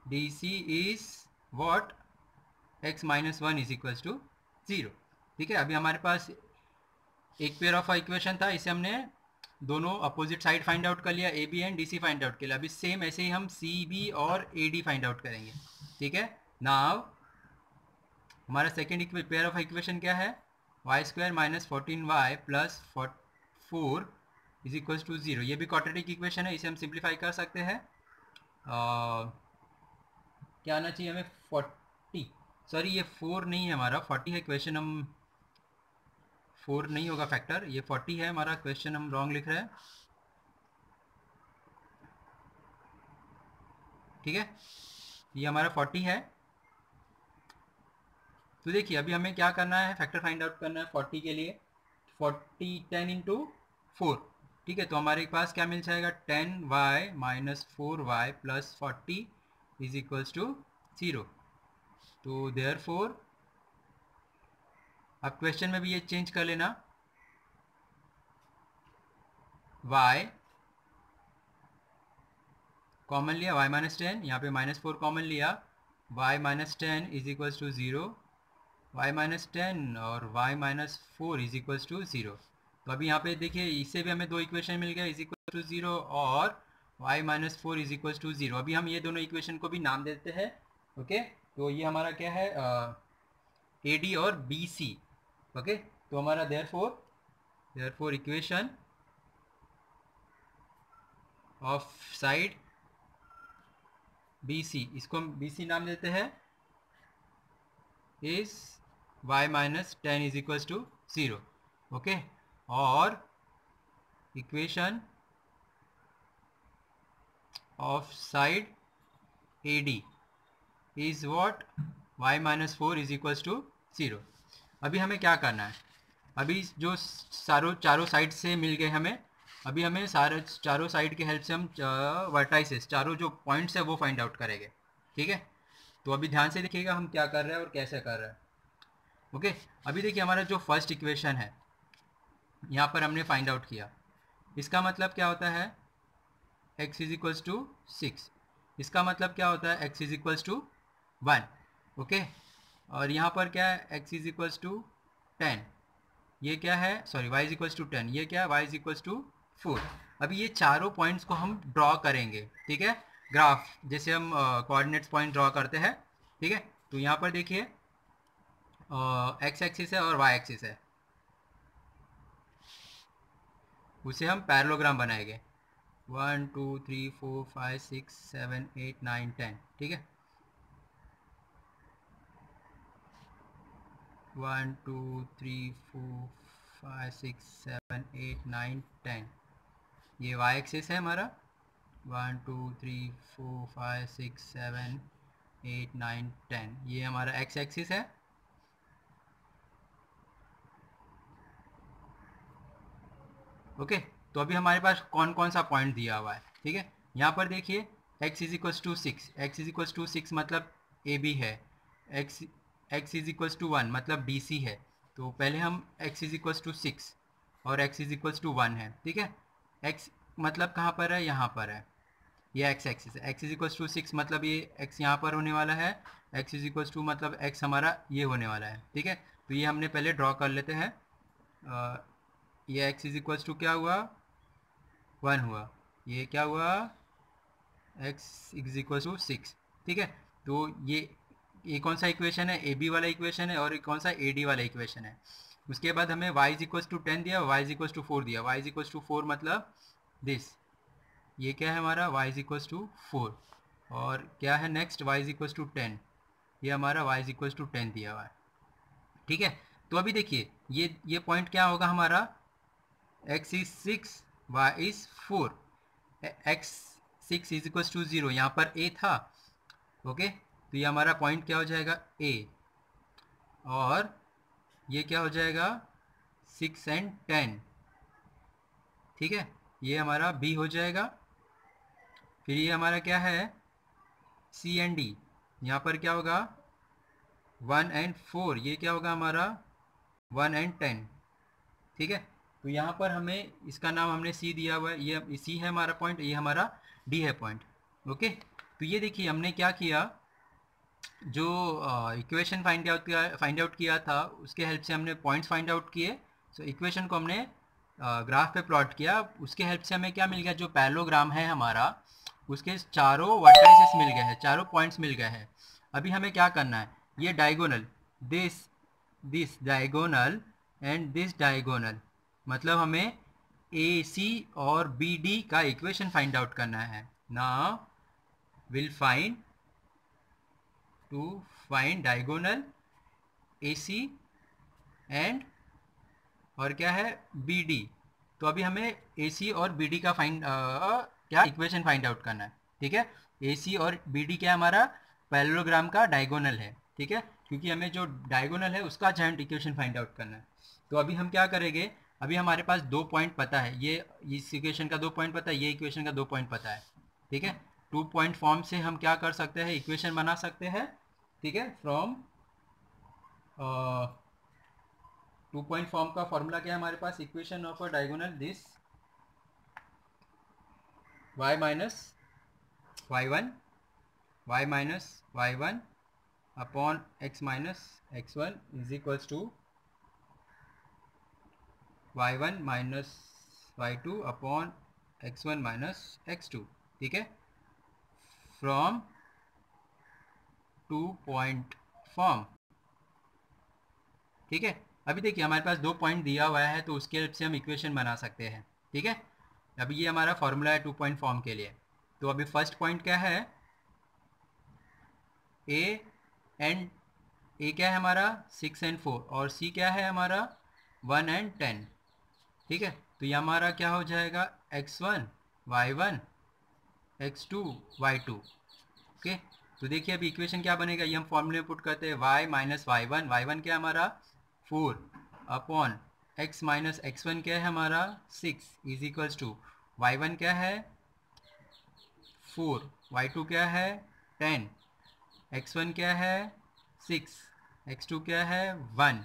D C is what x minus one is equals to zero ठीक है, अभी हमारे पास एक पेयर ऑफ़ इक्वेशन था, इसे हमने दोनों अपोजिट साइड फाइंड आउट कर लिया A B and D C find out कर लिया अभी सेम ऐसे ही हम सी बी और ए डी फाइंड आउट करेंगे। ठीक है? नाव हमारा सेकेंड पेयर ऑफ़ इक्वेशन क्या है? Y square minus fourteen y plus four is equals to zero. ये भी क्वाड्रेटिक इक्वेशन है, इसे हम सिंप्लीफाई कर सकते हैं। क्या आना चाहिए हमें? फोर्टी सॉरी ये फोर नहीं है हमारा। फोर्टी है क्वेश्चन हम फोर नहीं होगा फैक्टर ये फोर्टी है हमारा क्वेश्चन हम रॉन्ग लिख रहे हैं। ठीक है? ये हमारा फोर्टी है। तो देखिए, अभी हमें क्या करना है? फैक्टर फाइंड आउट करना है फोर्टी के लिए। फोर्टी टेन इंटू फोर ठीक है तो हमारे पास क्या मिल जाएगा? Ten y minus four y plus forty is equals to zero. तो देयर फोर अब क्वेश्चन में भी ये चेंज कर लेना। Y कॉमन लिया, y माइनस टेन यहाँ पे माइनस फोर कॉमन लिया। Y minus ten is equals to zero y minus ten और y minus four is equals to zero तो अभी यहाँ पे देखिए, इससे भी हमें दो इक्वेशन मिल गया इज़ इक्वल टू ज़ीरो और y minus four is equal to zero अभी हम ये दोनों इक्वेशन को भी नाम देते हैं ओके तो ये हमारा क्या है ए डी और बी सी ओके तो हमारा therefore therefore equation of side B C इसको हम बी सी नाम देते हैं is y minus ten is equals to zero okay और equation of side A D is what y minus four is equals to zero अभी हमें क्या करना है? अभी जो सारों, चारों साइड से मिल गए हमें, अभी हमें सारे, चारों साइड के हेल्प से हम वर्टाइसेस चारों जो पॉइंट्स है वो फाइंड आउट करेंगे। ठीक है? तो अभी ध्यान से देखिएगा हम क्या कर रहे हैं और कैसे कर रहे हैं। ओके अभी देखिए हमारा जो फ़र्स्ट इक्वेशन है यहाँ पर हमने फाइंड आउट किया। इसका मतलब क्या होता है? X is equals to six इसका मतलब क्या होता है? X is equals to one okay और यहाँ पर क्या है? X is equals to ten ये क्या है? Sorry y is equals to ten ये क्या है? Y is equals to four अभी ये चारों पॉइंट्स को हम ड्रॉ करेंगे, ठीक है? ग्राफ जैसे हम कोऑर्डिनेट्स पॉइंट ड्रॉ करते हैं, ठीक है? तो यहाँ पर देखिए एक्स एक्सिस है और वाई एक्सिस है। उसे हम पैरलोग्राम बनाएँगे। One, two, three, four, five, six, seven, eight, nine, ten, ठीक है? One, two, three, four, five, six, seven, eight, nine, ten. ये वाई एक्सिस है हमारा। One, two, three, four, five, six, seven, eight, nine, ten. ये हमारा एक्स एक्सिस है। ओके? तो अभी हमारे पास कौन कौन सा पॉइंट दिया हुआ है? ठीक है? यहाँ पर देखिए, x is equals to six x is equals to six मतलब ए बी है। x x is equals to one मतलब डी सी है। तो पहले हम x is equals to six और x is equals to one है। ठीक है? एक्स मतलब कहाँ पर है? यहाँ पर है। ये एक्स एक्सिस है। X is equals to six मतलब ये एक्स यहाँ पर होने वाला है। एक्स इज़ इक्वल्स टू मतलब एक्स हमारा ये होने वाला है। ठीक है? तो ये हमने पहले ड्रॉ कर लेते हैं। ये एक्स इज़ इक्वल्स टू क्या हुआ? वन हुआ। ये क्या हुआ? X is equals to six ठीक है? तो ये ये कौन सा इक्वेशन है? ए बी वाला इक्वेशन है और कौन सा ए डी वाला इक्वेशन है? उसके बाद हमें y is equals to ten दिया, y is equals to four दिया। Y is equals to four मतलब दिस ये क्या है हमारा? Y is equals to four और क्या है next y is equals to ten ये हमारा y is equals to ten दिया हुआ है। ठीक है? तो अभी देखिए, ये ये पॉइंट क्या होगा हमारा? X is six y is four x सिक्स इज़ इक्वल्स टू ज़ीरो यहाँ पर a था। ओके तो ये हमारा पॉइंट क्या हो जाएगा? A. और ये क्या हो जाएगा? सिक्स एंड टेन ठीक है? ये हमारा बी हो जाएगा। फिर ये हमारा क्या है? सी एंड डी यहाँ पर क्या होगा? वन एंड फोर ये क्या होगा हमारा? वन एंड टेन ठीक है? तो यहाँ पर हमें इसका नाम हमने सी दिया हुआ है। ये सी है हमारा पॉइंट ये हमारा डी है पॉइंट ओके तो ये देखिए, हमने क्या किया? जो इक्वेशन फाइंड आउट किया फाइंड आउट किया था, उसके हेल्प से हमने पॉइंट्स फाइंड आउट किए। सो इक्वेशन को हमने ग्राफ पे प्लॉट किया। उसके हेल्प से हमें क्या मिल गया? जो पैलोग्राम है हमारा, उसके चारों वर्टाइसेस मिल गए हैं, चारों पॉइंट्स मिल गए हैं। अभी हमें क्या करना है? ये diagonal this this diagonal and this diagonal मतलब हमें ए सी और बी डी का इक्वेशन फाइंड आउट करना है। ना will find to find diagonal A C and और क्या है? बी डी तो अभी हमें ए सी और बी डी का फाइंड क्या इक्वेशन फाइंड आउट करना है। ठीक है? ए सी और बी डी क्या हमारा? पैलोग्राम का डायगोनल है। ठीक है? क्योंकि हमें जो डायगोनल है, उसका जॉइंट इक्वेशन फाइंड आउट करना है। तो अभी हम क्या करेंगे? अभी हमारे पास दो पॉइंट पता है, ये इस इक्वेशन का दो पॉइंट पता है, ये इक्वेशन का दो पॉइंट पता है, ठीक है? टू पॉइंट फॉर्म से हम क्या कर सकते हैं? इक्वेशन बना सकते हैं, ठीक है? फ्रॉम टू पॉइंट फॉर्म का फॉर्मूला क्या है हमारे पास? Equation of a diagonal this y minus y one y minus y one upon x minus x one is equals to y one minus y two upon x one minus x two ठीक है? फ्रॉम टू पॉइंट फॉर्म ठीक है? अभी देखिए, हमारे पास दो पॉइंट दिया हुआ है तो उसके हेल्प से हम इक्वेशन बना सकते हैं, ठीक है? अभी ये हमारा फॉर्मूला है टू पॉइंट फॉर्म के लिए। तो अभी फ़र्स्ट पॉइंट क्या है? ए एंड ए क्या है हमारा? सिक्स एंड फोर और सी क्या है हमारा? वन एंड टेन ठीक है? तो ये हमारा क्या हो जाएगा? X one y one x two y two okay तो देखिए अभी इक्वेशन क्या बनेगा? ये हम फॉर्मूले में पुट करते हैं y minus y one y one क्या हमारा? Four upon x minus x one क्या है हमारा? Six is equals to y one क्या है? फोर वाई टू क्या है? टेन एक्स वन क्या है? सिक्स एक्स टू क्या है? One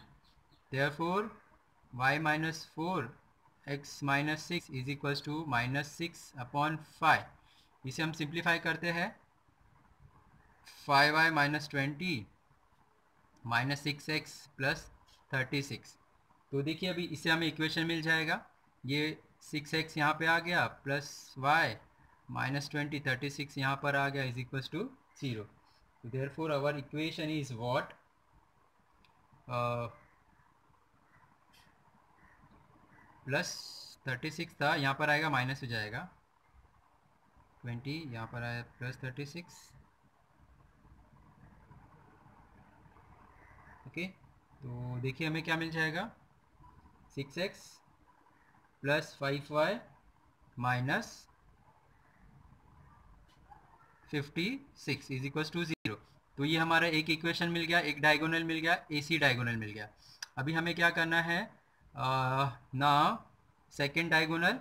therefore Y minus four X minus six is equals to minus six upon five इसे हम सिंप्लीफाई करते हैं। Five Y minus twenty minus six X plus thirty six तो देखिए अभी इसे हमें इक्वेशन मिल जाएगा। ये सिक्स एक्स यहाँ पर आ गया plus Y minus twenty thirty six यहाँ पर आ गया is equals to zero therefore our equation is what plus thirty six था, यहाँ पर आएगा, माइनस हो जाएगा। ट्वेंटी यहाँ पर आया, प्लस थर्टी सिक्स ओके तो देखिए हमें क्या मिल जाएगा? Six X plus five Y minus fifty six is equal to zero तो ये हमारा एक इक्वेशन मिल गया, एक डायगोनल मिल गया ए सी डायगोनल मिल गया। अभी हमें क्या करना है? ना सेकेंड डायगोनल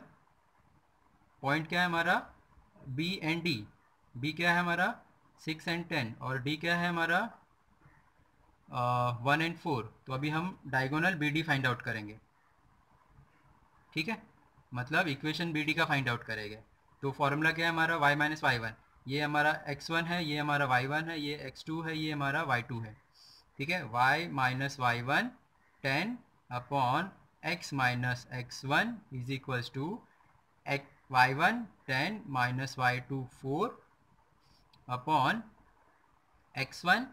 पॉइंट क्या है हमारा? बी एंड डी बी क्या है हमारा? सिक्स एंड टेन और डी क्या है हमारा? वन एंड फोर तो अभी हम diagonal B D find out करेंगे। ठीक है? मतलब इक्वेशन बी डी का फाइंड आउट करेंगे। तो फॉर्मूला क्या है हमारा? वाई माइनस वाई वन ये हमारा एक्स वन है, ये हमारा वाई वन है, ये एक्स टू है, ये हमारा वाई टू है। ठीक है? Y minus Y one ten upon one is equals to Y one ten minus Y two four upon X one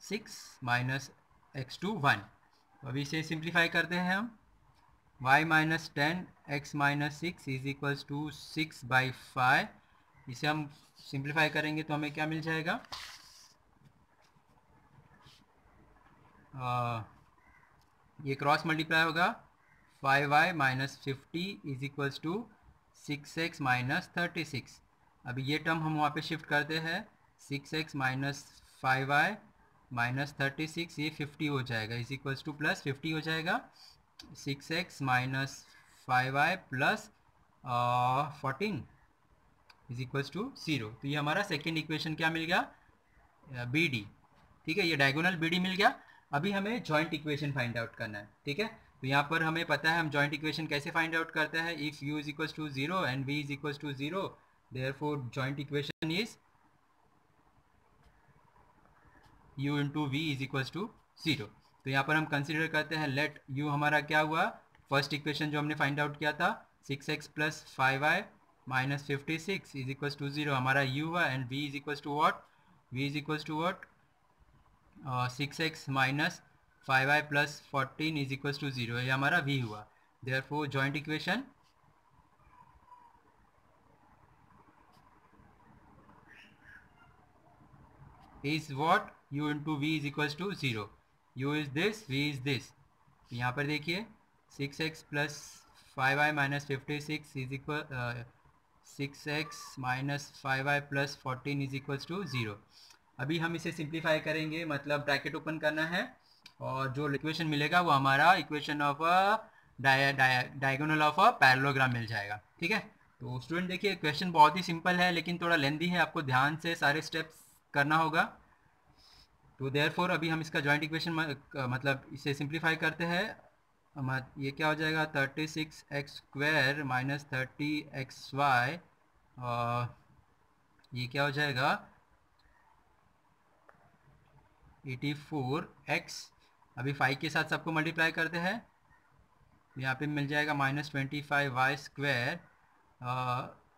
six minus X two one अभी इसे सिंप्लीफाई करते हैं हम। Y minus ten X minus six is equals to six by five इसे हम सिंप्लीफाई करेंगे तो हमें क्या मिल जाएगा? आ, ये क्रॉस मल्टीप्लाई होगा। Five Y minus fifty is equals to six X minus thirty six अभी ये टर्म हम वहाँ पे शिफ्ट करते हैं। Six X minus five Y minus thirty six ये फिफ्टी हो जाएगा। Is equals to plus fifty हो जाएगा। Six X minus five I plus fourteen is equals to zero तो ये हमारा सेकेंड इक्वेशन क्या मिल गया? बी डी ठीक है? ये डायगोनल बी डी मिल गया। अभी हमें जॉइंट इक्वेशन फाइंड आउट करना है। ठीक है? तो यहाँ पर हमें पता है, हम जॉइंट इक्वेशन कैसे फाइंड आउट करते हैं? If U is equals to zero and V is equals to zero therefore joint equation is u into V is equals to zero तो यहाँ पर हम कंसिडर करते हैं लेट u हमारा क्या हुआ? फ़र्स्ट इक्वेशन जो हमने फाइंड आउट किया था six X plus five I minus fifty six is equals to zero हमारा u हुआ and v is equals to what v is equals to what six X minus five I plus fourteen is equals to zero ये हमारा v हुआ। Therefore joint equation is what? U into v is equals to zero u is this, v is this. यहाँ पर देखिए six X plus five I minus fifty six is equal six X minus five I plus fourteen is equal to zero अभी हम इसे सिंप्लीफाई करेंगे। मतलब ब्रैकेट ओपन करना है। और जो इक्वेशन मिलेगा वो हमारा equation of diagonal of a parallelogram मिल जाएगा, ठीक है? तो स्टूडेंट देखिए क्वेश्चन बहुत ही सिंपल है, लेकिन थोड़ा लेंदी है। आपको ध्यान से सारे स्टेप्स करना होगा। तो देयर अभी हम इसका जॉइंट इक्वेशन मतलब इसे सिंप्लीफाई करते हैं। ये क्या हो जाएगा? Thirty six X square minus thirty X Y ये क्या हो जाएगा? एटी फोर एक्स अभी फाइव के साथ सबको मल्टीप्लाई करते हैं। यहाँ पे मिल जाएगा minus twenty five Y square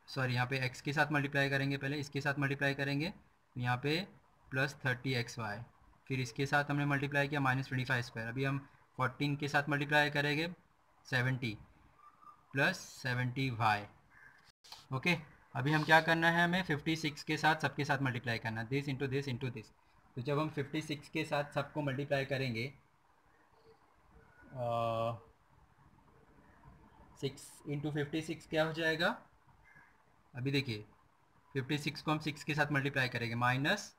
sorry यहाँ पे एक्स के साथ मल्टीप्लाई करेंगे पहले, इसके साथ मल्टीप्लाई करेंगे, यहाँ पे प्लस थर्टी एक्स वाई फिर इसके साथ हमने मल्टीप्लाई किया माइनस ट्वेंटी फाइव स्क्वायर अभी हम फोर्टीन के साथ मल्टीप्लाई करेंगे seventy plus seventy Y okay अभी हम क्या करना है हमें? फिफ्टी सिक्स के साथ सबके साथ मल्टीप्लाई करना this into this into this तो जब हम फिफ्टी सिक्स के साथ सबको मल्टीप्लाई करेंगे सिक्स इंटू फिफ्टी सिक्स क्या हो जाएगा? अभी देखिए फिफ्टी सिक्स को हम सिक्स के साथ मल्टीप्लाई करेंगे। Minus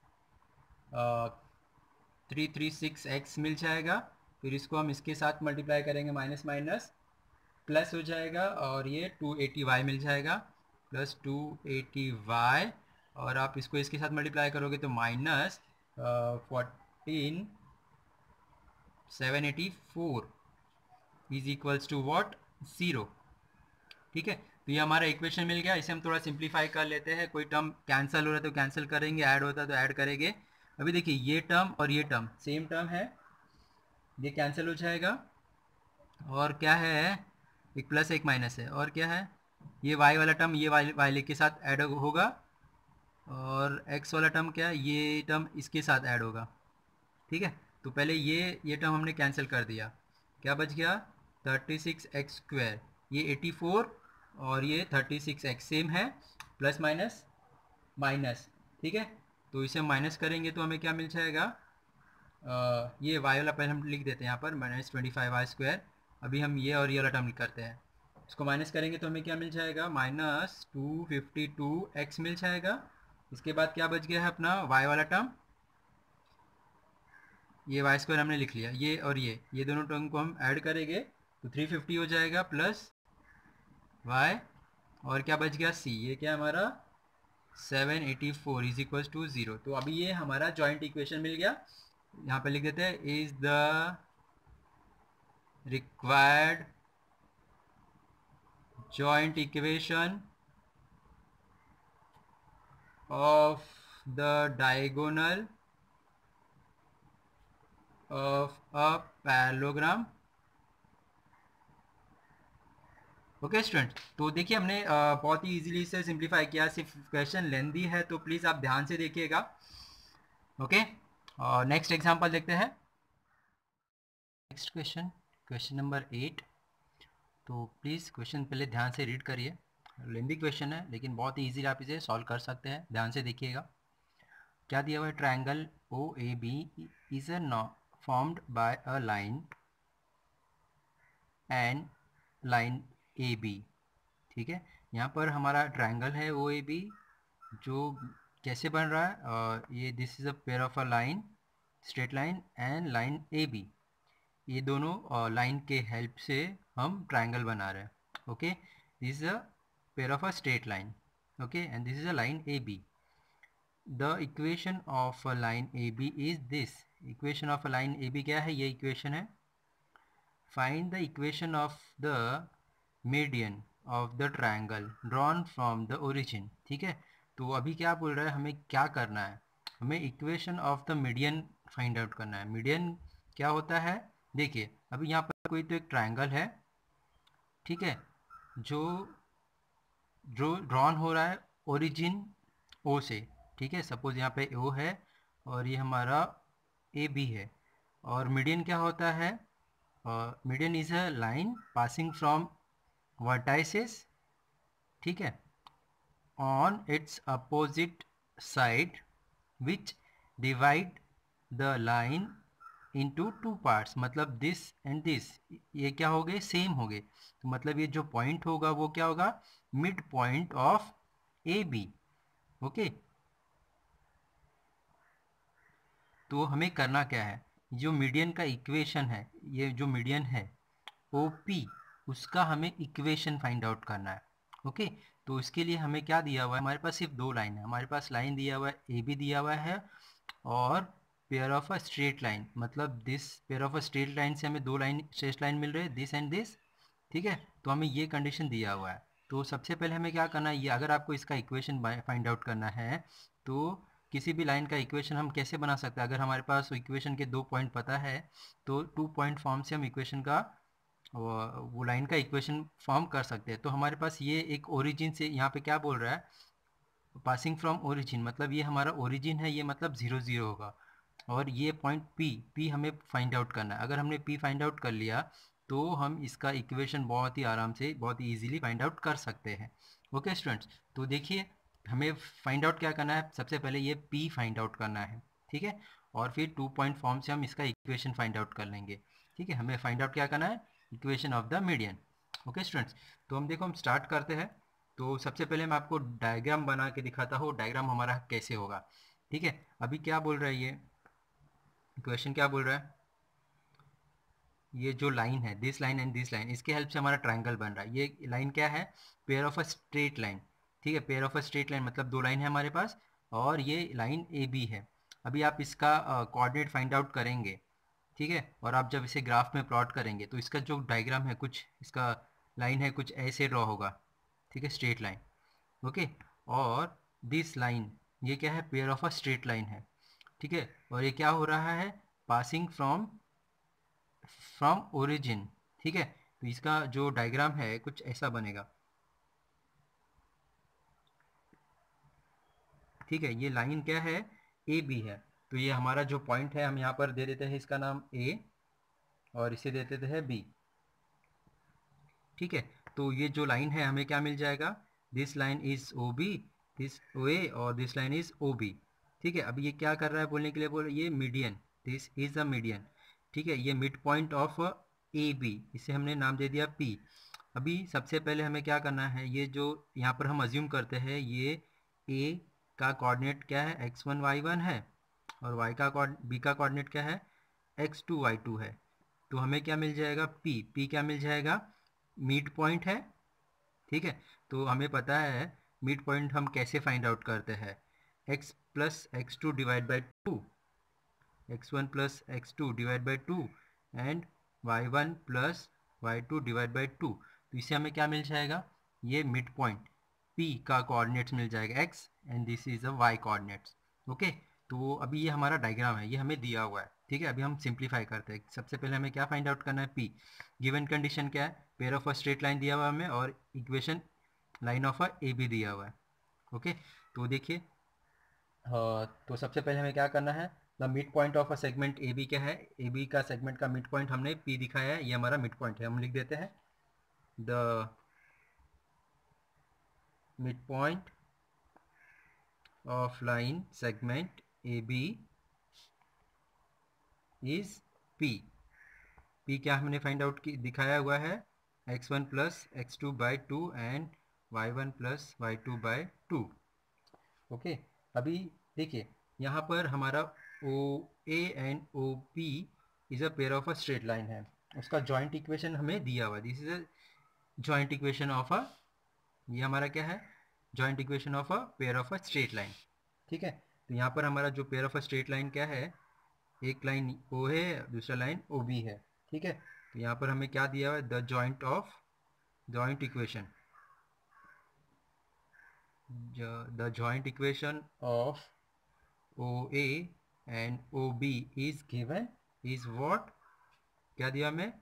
three three six X मिल जाएगा। फिर इसको हम इसके साथ मल्टीप्लाई करेंगे। माइनस माइनस प्लस हो जाएगा और ये टू एटी वाई मिल जाएगा। प्लस टू एटी वाई और आप इसको इसके साथ मल्टीप्लाई करोगे तो minus fourteen seven eighty four is equals to what zero ठीक है? तो ये हमारा इक्वेशन मिल गया। इसे हम थोड़ा सिंप्लीफाई कर लेते हैं। कोई टर्म कैंसिल हो रहा है तो कैंसिल करेंगे। ऐड होता है तो ऐड करेंगे। अभी देखिए, ये टर्म और ये टर्म सेम टर्म है। ये कैंसिल हो जाएगा। और क्या है? एक प्लस एक माइनस है। और क्या है? ये वाई वाला टर्म ये वाई वाले के साथ ऐड होगा। और एक्स वाला टर्म क्या है? ये टर्म इसके साथ ऐड होगा। ठीक है? तो पहले ये ये टर्म हमने कैंसिल कर दिया। क्या बच गया? Thirty six X square. ये एटी फोर और ये थर्टी सिक्स एक्स सेम है। प्लस माइनस माइनस ठीक है? तो इसे माइनस करेंगे तो हमें क्या मिल जाएगा? आ, ये वाई वाला पहले हम लिख देते हैं यहाँ पर minus twenty five Y square अभी हम ये और ये वाला टर्म करते हैं। इसको माइनस करेंगे तो हमें क्या मिल जाएगा? Minus two fifty two X मिल जाएगा। इसके बाद क्या बच गया है अपना? वाई वाला टर्म ये वाई स्क्वायर हमने लिख लिया। ये और ये ये दोनों टर्म को हम ऐड करेंगे। तो थ्री फिफ्टी हो जाएगा प्लस वाई और क्या बच गया? सी ये क्या हमारा? Seven eighty four is equal to zero तो अभी ये हमारा जॉइंट इक्वेशन मिल गया। यहाँ पे लिख देते हैं is the required joint equation of the diagonal of a parallelogram okay student तो देखिए, हमने बहुत ही इजीली इसे सिंप्लीफाई किया। सिर्फ़ क्वेश्चन लेंदी है तो प्लीज़ आप ध्यान से देखिएगा। ओके नेक्स्ट एग्जांपल देखते हैं। Next question question number eight तो प्लीज़ क्वेश्चन पहले ध्यान से रीड करिए। लेंदी क्वेश्चन है, लेकिन बहुत ही ईजिली आप इसे सॉल्व कर सकते हैं। ध्यान से देखिएगा। क्या दिया हुआ है? Triangle O A B is a formed by a line and line A B, ठीक है? यहाँ पर हमारा ट्राइंगल है ओ ए बी, जो कैसे बन रहा है? और ये this is a pair of a line straight line and line A B. ये दोनों लाइन के हेल्प से हम ट्राइंगल बना रहे हैं okay this is a pair of a straight line okay and this is a line A B. The equation of a line A B is this equation of a line A B क्या है? ये इक्वेशन है। Find the equation of the median of the triangle drawn from the origin ठीक है? तो अभी क्या बोल रहा है? हमें क्या करना है? हमें equation of the median find out करना है। मीडियन क्या होता है? देखिए, अभी यहाँ पर कोई तो एक ट्राइंगल है, ठीक है? जो जो ड्रॉन हो रहा है ओरिजिन ओ से, ठीक है? सपोज़ यहाँ पे ओ है और ये हमारा ए बी है। और मीडियन क्या होता है? Median is a line passing from vertices, ठीक है? On its opposite side, which divide the line into two parts मतलब दिस एंड दिस ये क्या हो गए? सेम हो गए। तो मतलब ये जो पॉइंट होगा, वो क्या होगा? Mid point of A B okay तो हमें करना क्या है? जो मीडियन का इक्वेशन है, ये जो मीडियन है ओ पी उसका हमें इक्वेशन फाइंड आउट करना है ओके तो इसके लिए हमें क्या दिया हुआ है? हमारे पास सिर्फ़ दो लाइन है। हमारे पास लाइन दिया हुआ है ए बी दिया हुआ है और pair of a straight line मतलब this pair of a straight line से हमें दो लाइन स्ट्रेट लाइन मिल रही है दिस एंड दिस ठीक है? तो हमें ये कंडीशन दिया हुआ है। तो सबसे पहले हमें क्या करना है? ये अगर आपको इसका इक्वेशन फाइंड आउट करना है तो किसी भी लाइन का इक्वेशन हम कैसे बना सकते हैं? अगर हमारे पास इक्वेशन के दो पॉइंट पता है तो टू पॉइंट फॉर्म से हम इक्वेशन का वो लाइन का इक्वेशन फॉर्म कर सकते हैं। तो हमारे पास ये एक ओरिजिन से यहाँ पे क्या बोल रहा है? पासिंग फ्रॉम ओरिजिन मतलब ये हमारा ओरिजिन है, ये मतलब ज़ीरो ज़ीरो होगा। और ये पॉइंट पी पी हमें फाइंड आउट करना है। अगर हमने पी फाइंड आउट कर लिया तो हम इसका इक्वेशन बहुत ही आराम से, बहुत ही ईजिली फाइंड आउट कर सकते हैं। ओके स्टूडेंट्स तो देखिए, हमें फाइंड आउट क्या करना है? सबसे पहले ये पी फाइंड आउट करना है, ठीक है? और फिर टू पॉइंट फॉर्म से हम इसका इक्वेशन फाइंड आउट कर लेंगे, ठीक है? हमें फाइंड आउट क्या करना है? Equation of the median okay students तो हम देखो, हम स्टार्ट करते हैं। तो सबसे पहले मैं आपको डायग्राम बना के दिखाता हूँ डायग्राम हमारा कैसे होगा। ठीक है? अभी क्या बोल रहा है ये? क्वेश्चन क्या बोल रहा है? ये जो लाइन है this line and this line इसके हेल्प से हमारा ट्राइंगल बन रहा है। ये लाइन क्या है? Pair of a straight line ठीक है? Pair of a straight line मतलब दो लाइन है हमारे पास, और ये लाइन ए बी है। अभी आप इसका कोऑर्डिनेट फाइंड आउट करेंगे। ठीक है? और आप जब इसे ग्राफ में प्लॉट करेंगे तो इसका जो डायग्राम है, कुछ इसका लाइन है, कुछ ऐसे ड्रॉ होगा। ठीक है? Straight line. ओके? और दिस लाइन, ये क्या है? Pair of a straight line है। ठीक है? और ये क्या हो रहा है? Passing from from origin. ठीक है? तो इसका जो डायग्राम है, कुछ ऐसा बनेगा। ठीक है? ये लाइन क्या है? ए बी है। तो ये हमारा जो पॉइंट है, हम यहाँ पर दे देते हैं इसका नाम ए और इसे दे देते हैं बी ठीक है? तो ये जो लाइन है, हमें क्या मिल जाएगा? This line is O B this O A और this line is O B ठीक है? अब ये क्या कर रहा है बोलने के लिए? बोल, ये median this is a median ठीक है? ये mid point of A B इसे हमने नाम दे दिया पी अभी सबसे पहले हमें क्या करना है? ये जो यहाँ पर हम अज्यूम करते हैं, ये ए का कोऑर्डिनेट क्या है? एक्स वन वाई वन है। और y का बी का कोऑर्डिनेट क्या है? एक्स टू वाई टू है। तो हमें क्या मिल जाएगा? p p क्या मिल जाएगा? मीट पॉइंट है, ठीक है? तो हमें पता है मीट पॉइंट हम कैसे फाइंड आउट करते हैं? x plus X two divide by two X one plus X two divide by two and Y one plus Y two divide by two तो इससे हमें क्या मिल जाएगा? ये मिड पॉइंट पी का कोऑर्डिनेट्स मिल जाएगा X and this is a Y coordinates okay तो अभी ये हमारा डायग्राम है, ये हमें दिया हुआ है, ठीक है? अभी हम सिंप्लीफाई करते हैं। सबसे पहले हमें क्या फाइंड आउट करना है? पी गिवन कंडीशन क्या है? Pair of a straight line दिया हुआ है हमें और equation line of a A B दिया हुआ है ओके तो देखिए तो सबसे पहले हमें क्या करना है? The mid point of a segment A B क्या है? ए बी का सेगमेंट का मिड पॉइंट हमने पी दिखाया है, ये हमारा मिड पॉइंट है। हम लिख देते हैं। The mid point of line segment B is P P क्या हमने फाइंड आउट की दिखाया हुआ है? X one plus X two by two and Y one plus Y two by two okay अभी देखिए, यहाँ पर हमारा O A and O P is a pair of a straight line है। उसका जॉइंट इक्वेशन हमें दिया हुआ this is a joint equation of a ये हमारा क्या है? Joint equation of a pair of a straight line ठीक है? तो यहाँ पर हमारा जो pair of a straight line क्या है? एक लाइन ओ है, दूसरा लाइन ओ बी है, ठीक है? तो यहाँ पर हमें क्या दिया हुआ है? The joint of joint equation the joint equation of O A and O B is given is what क्या दिया हमें?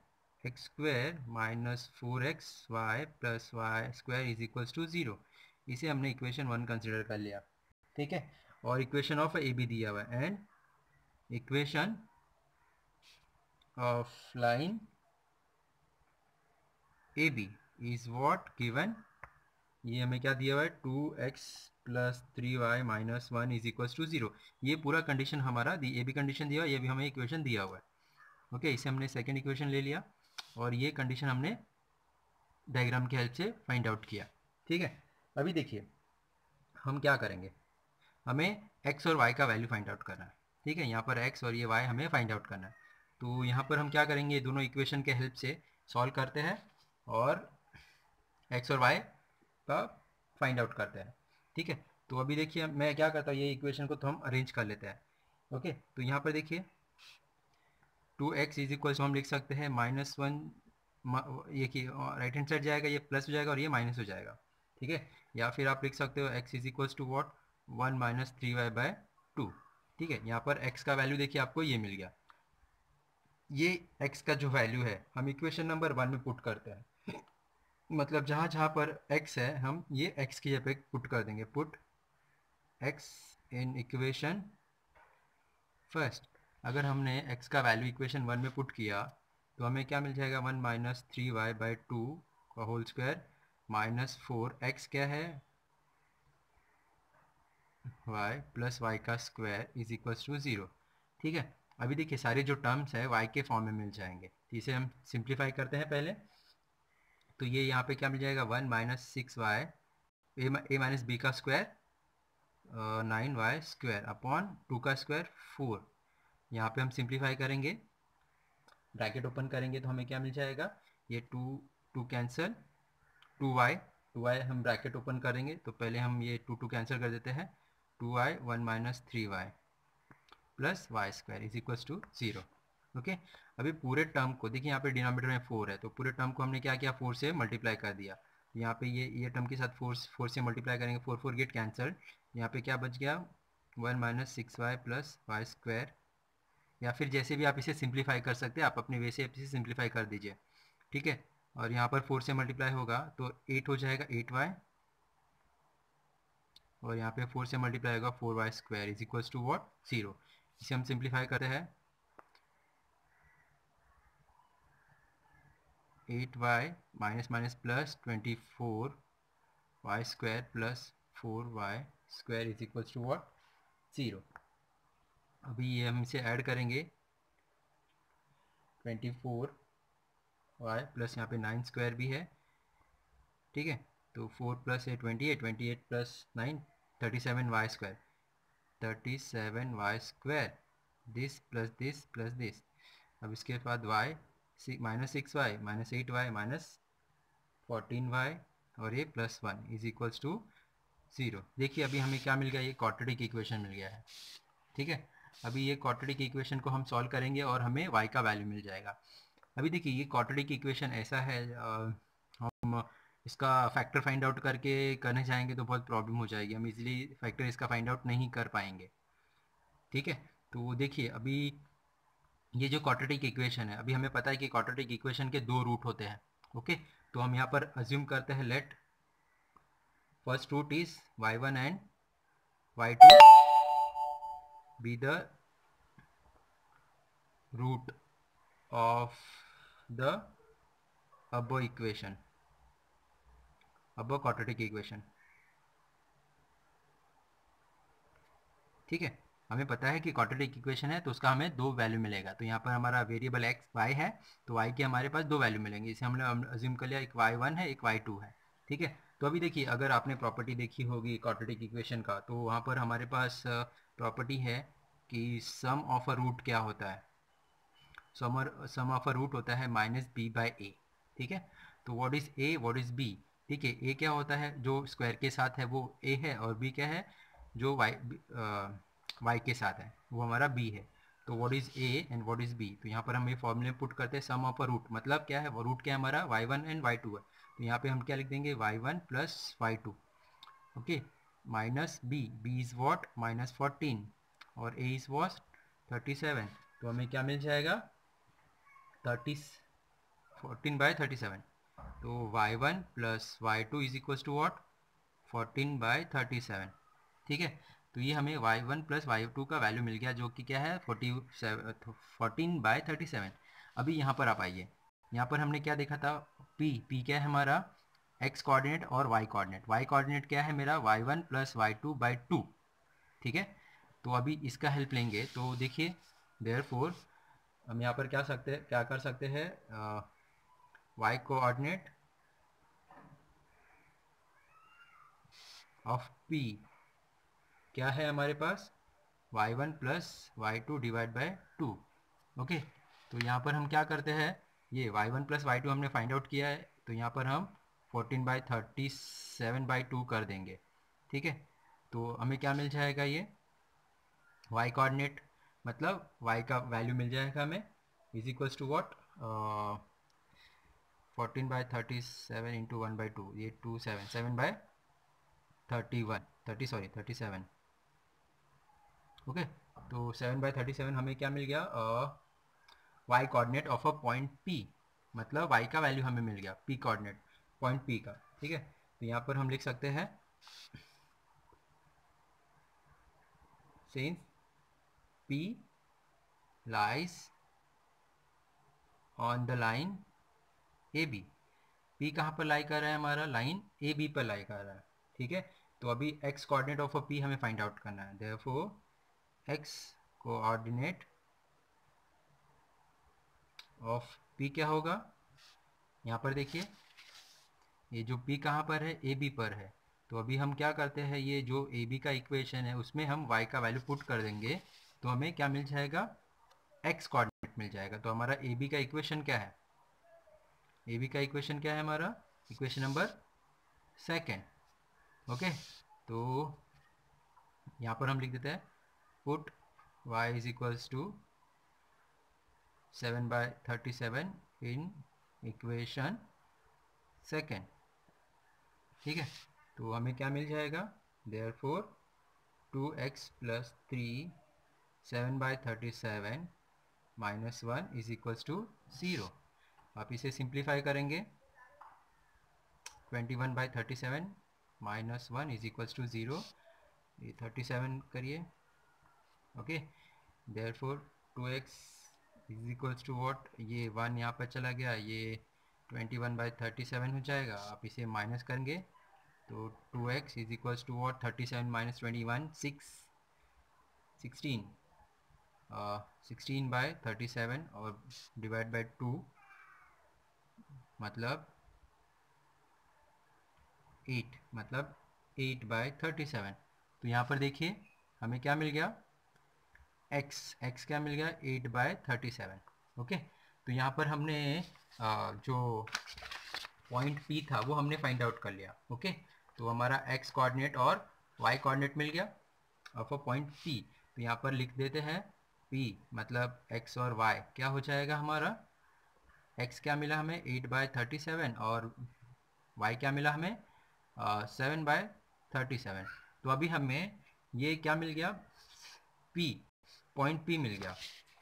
X square minus four X Y plus Y square is equals to zero इसे हमने इक्वेशन वन कंसिडर कर लिया, ठीक है? और इक्वेशन ऑफ़ ए बी दिया हुआ है। And equation of line A B is what given ये हमें क्या दिया हुआ है? Two X plus three Y minus one is equal to zero ये पूरा कंडीशन हमारा ये भी कंडीशन दिया हुआ ये भी हमें इक्वेशन दिया हुआ है। ओके okay, इसे हमने सेकेंड इक्वेशन ले लिया और ये कंडीशन हमने डायग्राम की हेल्प से फाइंड आउट किया। ठीक है? अभी देखिए हम क्या करेंगे? हमें एक्स और वाई का वैल्यू फाइंड आउट करना है। ठीक है? यहाँ पर एक्स और ये वाई हमें फाइंड आउट करना है। तो यहाँ पर हम क्या करेंगे? दोनों इक्वेशन के हेल्प से सॉल्व करते हैं और एक्स और वाई का फाइंड आउट करते हैं। ठीक है? तो अभी देखिए, मैं क्या करता हूँ? ये इक्वेशन को तो हम अरेंज कर लेते हैं। ओके? तो यहाँ पर देखिए टू एक्स इज़ इक्वल हम लिख सकते हैं माइनस वन ये कि राइट हैंड साइड जाएगा, ये प्लस हो जाएगा और ये माइनस हो जाएगा। ठीक है? या फिर आप लिख सकते हो X is equals to what one minus three Y by two. ठीक है, यहाँ पर x का वैल्यू देखिए, आपको ये मिल गया। ये x का जो वैल्यू है, हम इक्वेशन नंबर वन में पुट करते हैं। मतलब जहाँ जहाँ पर x है, हम ये x की जगह पुट कर देंगे। Put x in equation first अगर हमने x का वैल्यू इक्वेशन वन में पुट किया तो हमें क्या मिल जाएगा? One minus three y by two का whole square minus four x क्या है? वाई प्लस वाई का square is equals to zero ठीक है? अभी देखिए, सारे जो टर्म्स है वाई के फॉर्म में मिल जाएँगे। तो इसे हम सिंप्लीफाई करते हैं पहले। तो ये यहाँ पे क्या मिल जाएगा? One minus six y a minus b का square nine y square upon two का स्क्वायर फोर यहाँ पे हम सिंप्लीफाई करेंगे। ब्रैकेट ओपन करेंगे तो हमें क्या मिल जाएगा? ये two two cancel two y two y हम ब्रैकेट ओपन करेंगे। तो पहले हम ये टू टू कैंसिल कर देते हैं। Two y one minus three y plus y square is equals to zero okay अभी पूरे टर्म को, देखिए यहाँ पे डिनोमीटर में फोर है तो पूरे टर्म को हमने क्या किया? फोर से मल्टीप्लाई कर दिया। यहाँ पे ये ये टर्म के साथ फोर फोर से मल्टीप्लाई करेंगे फोर फोर गेट कैंसल यहाँ पे क्या बच गया? One minus six y plus y square या फिर जैसे भी आप इसे सिंप्लीफाई कर सकते हैं, आप अपने वे से इसे सिंप्लीफाई कर दीजिए। ठीक है? और यहाँ पर फोर से मल्टीप्लाई होगा तो एट हो जाएगा एट वाई और यहाँ पे फोर से मल्टीप्लाई होगा, four y square is equals to what? Zero. इसे हम सिंप्लीफाई करते हैं। Eight y minus minus plus twenty four y square plus four y square is equals to what? Zero. अभी ये हम इसे ऐड करेंगे। ट्वेंटी फोर वाई प्लस यहाँ पे नाइन स्क्वायर भी है। ठीक है? तो फोर प्लस है twenty eight twenty eight plus nine. Thirty seven y square thirty seven y square this plus this plus this अब इसके बाद y minus six y minus eight y minus fourteen y और ये plus one is equals to zero देखिए अभी हमें क्या मिल गया? ये कॉटडिक इक्वेशन मिल गया है। ठीक है? अभी ये कॉटडिक इक्वेशन को हम सॉल्व करेंगे और हमें वाई का वैल्यू मिल जाएगा। अभी देखिए ये कॉटडिक इक्वेशन ऐसा है आ, हम इसका फैक्टर फाइंड आउट करके करने जाएँगे तो बहुत प्रॉब्लम हो जाएगी। हम इजीली फैक्टर इसका फाइंड आउट नहीं कर पाएँगे। ठीक है? तो देखिए, अभी ये जो क्वाड्रेटिक इक्वेशन है, अभी हमें पता है कि क्वाड्रेटिक इक्वेशन के दो रूट होते हैं। ओके तो हम यहाँ पर अज्यूम करते हैं let first root is y one and y two be the root of the above equation above quadratic equation ठीक है? हमें पता है कि क्वाड्रेटिक इक्वेशन है तो उसका हमें दो वैल्यू मिलेगा। तो यहाँ पर हमारा वेरिएबल एक्स वाई है तो वाई के हमारे पास दो वैल्यू मिलेंगे। इसे हमने अज्यूम कर लिया, एक वाई वन है, एक वाई टू है। ठीक है? तो अभी देखिए, अगर आपने प्रॉपर्टी देखी होगी क्वाड्रेटिक इक्वेशन का तो वहाँ पर हमारे पास प्रॉपर्टी है कि सम ऑफ़ अ रूट क्या होता है? सम ऑफ़ अ रूट होता है माइनस बी बाई ए ठीक है? तो what is a what is b ठीक है, ए क्या होता है? जो स्क्वायर के साथ है वो ए है और बी क्या है? जो वाई वाई के साथ है, वो हमारा बी है। तो what is a and what is b तो यहाँ पर हम ये फॉर्मूले पुट करते हैं सम ऑफ़ अ रूट मतलब क्या है? रूट क्या है हमारा? Y one and y two है। तो यहाँ पे हम क्या लिख देंगे? Y one plus y two okay minus b b is what minus fourteen और a is what thirty seven तो हमें क्या मिल जाएगा? Thirty fourteen by thirty seven तो y one plus y two is equals to what fourteen by thirty seven ठीक है? तो ये हमें y one plus y two का वैल्यू मिल गया, जो कि क्या है? Forty fourteen by thirty seven अभी यहाँ पर आप आइए। यहाँ पर हमने क्या देखा था? पी पी क्या है हमारा? एक्स कोऑर्डिनेट और वाई कोऑर्डिनेट वाई कोऑर्डिनेट क्या है मेरा? Y one plus y two by two ठीक है? तो अभी इसका हेल्प लेंगे। तो देखिए देयर फोर हम यहाँ पर क्या सकते क्या कर सकते हैं? वाई कोऑर्डिनेट ऑफ़ पी क्या है हमारे पास? Y one plus y two divide by two okay तो यहाँ पर हम क्या करते हैं? ये वाई वन प्लस वाई हमने फाइंड आउट किया है। तो यहाँ पर हम fourteen by thirty seven by two कर देंगे। ठीक है? तो हमें क्या मिल जाएगा ये? वाई कोऑर्डिनेट मतलब वाई का वैल्यू मिल जाएगा हमें। Is equals to what fourteen by thirty seven into one by two ये two seven seven by thirty one thirty sorry thirty seven okay तो सेवन बाई थर्टी सेवन हमें क्या मिल गया? Y coordinate of a point p मतलब वाई का वैल्यू हमें मिल गया पी कोऑर्डिनेट पॉइंट पी का, ठीक है? तो यहाँ पर हम लिख सकते हैं since p lies on the line a b p कहाँ पर लाई कर रहा है हमारा? लाइन ए बी पर लाई कर रहा है, ठीक है? तो अभी x coordinate of a p हमें फाइंड आउट करना है। Therefore x coordinate of p क्या होगा? यहाँ पर देखिए, ये जो पी कहाँ पर है? ए बी पर है। तो अभी हम क्या करते हैं, ये जो ए बी का इक्वेशन है, उसमें हम y का वैल्यू पुट कर देंगे तो हमें क्या मिल जाएगा? X कोऑर्डिनेट मिल जाएगा। तो हमारा ए बी का इक्वेशन क्या है? ए बी का इक्वेशन क्या है हमारा? इक्वेशन नंबर सेकेंड ओके तो यहाँ पर हम लिख देते हैं, put y is equals to 7 by 37 in equation second. ठीक है? तो हमें क्या मिल जाएगा? Therefore two x plus three seven by thirty seven minus one is equals to zero आप इसे सिंप्लीफाई करेंगे। Twenty one by thirty seven minus one is equals to zero thirty seven करिए। Okay therefore two x is equals to what ये वन यहाँ पर चला गया। ये twenty one by thirty seven हो जाएगा। आप इसे माइनस करेंगे। तो two x is equals to what thirty seven minus twenty one six sixteen sixteen by thirty seven और डिवाइड बाई टू मतलब एट मतलब एट बाय थर्टी सेवन तो यहाँ पर देखिए हमें क्या मिल गया? एक्स एक्स क्या मिल गया? Eight by thirty seven okay तो यहाँ पर हमने आ, जो पॉइंट पी था वो हमने फाइंड आउट कर लिया. ओके तो हमारा एक्स कोऑर्डिनेट और वाई कोऑर्डिनेट मिल गया ऑफ़ अ पॉइंट पी तो यहाँ पर लिख देते हैं पी मतलब एक्स और वाई क्या हो जाएगा हमारा? एक्स क्या मिला हमें? एट बाय थर्टी सेवन और वाई क्या मिला हमें? सेवन बाय थर्टी सेवन तो अभी हमें ये क्या मिल गया? पी पॉइंट पी मिल गया।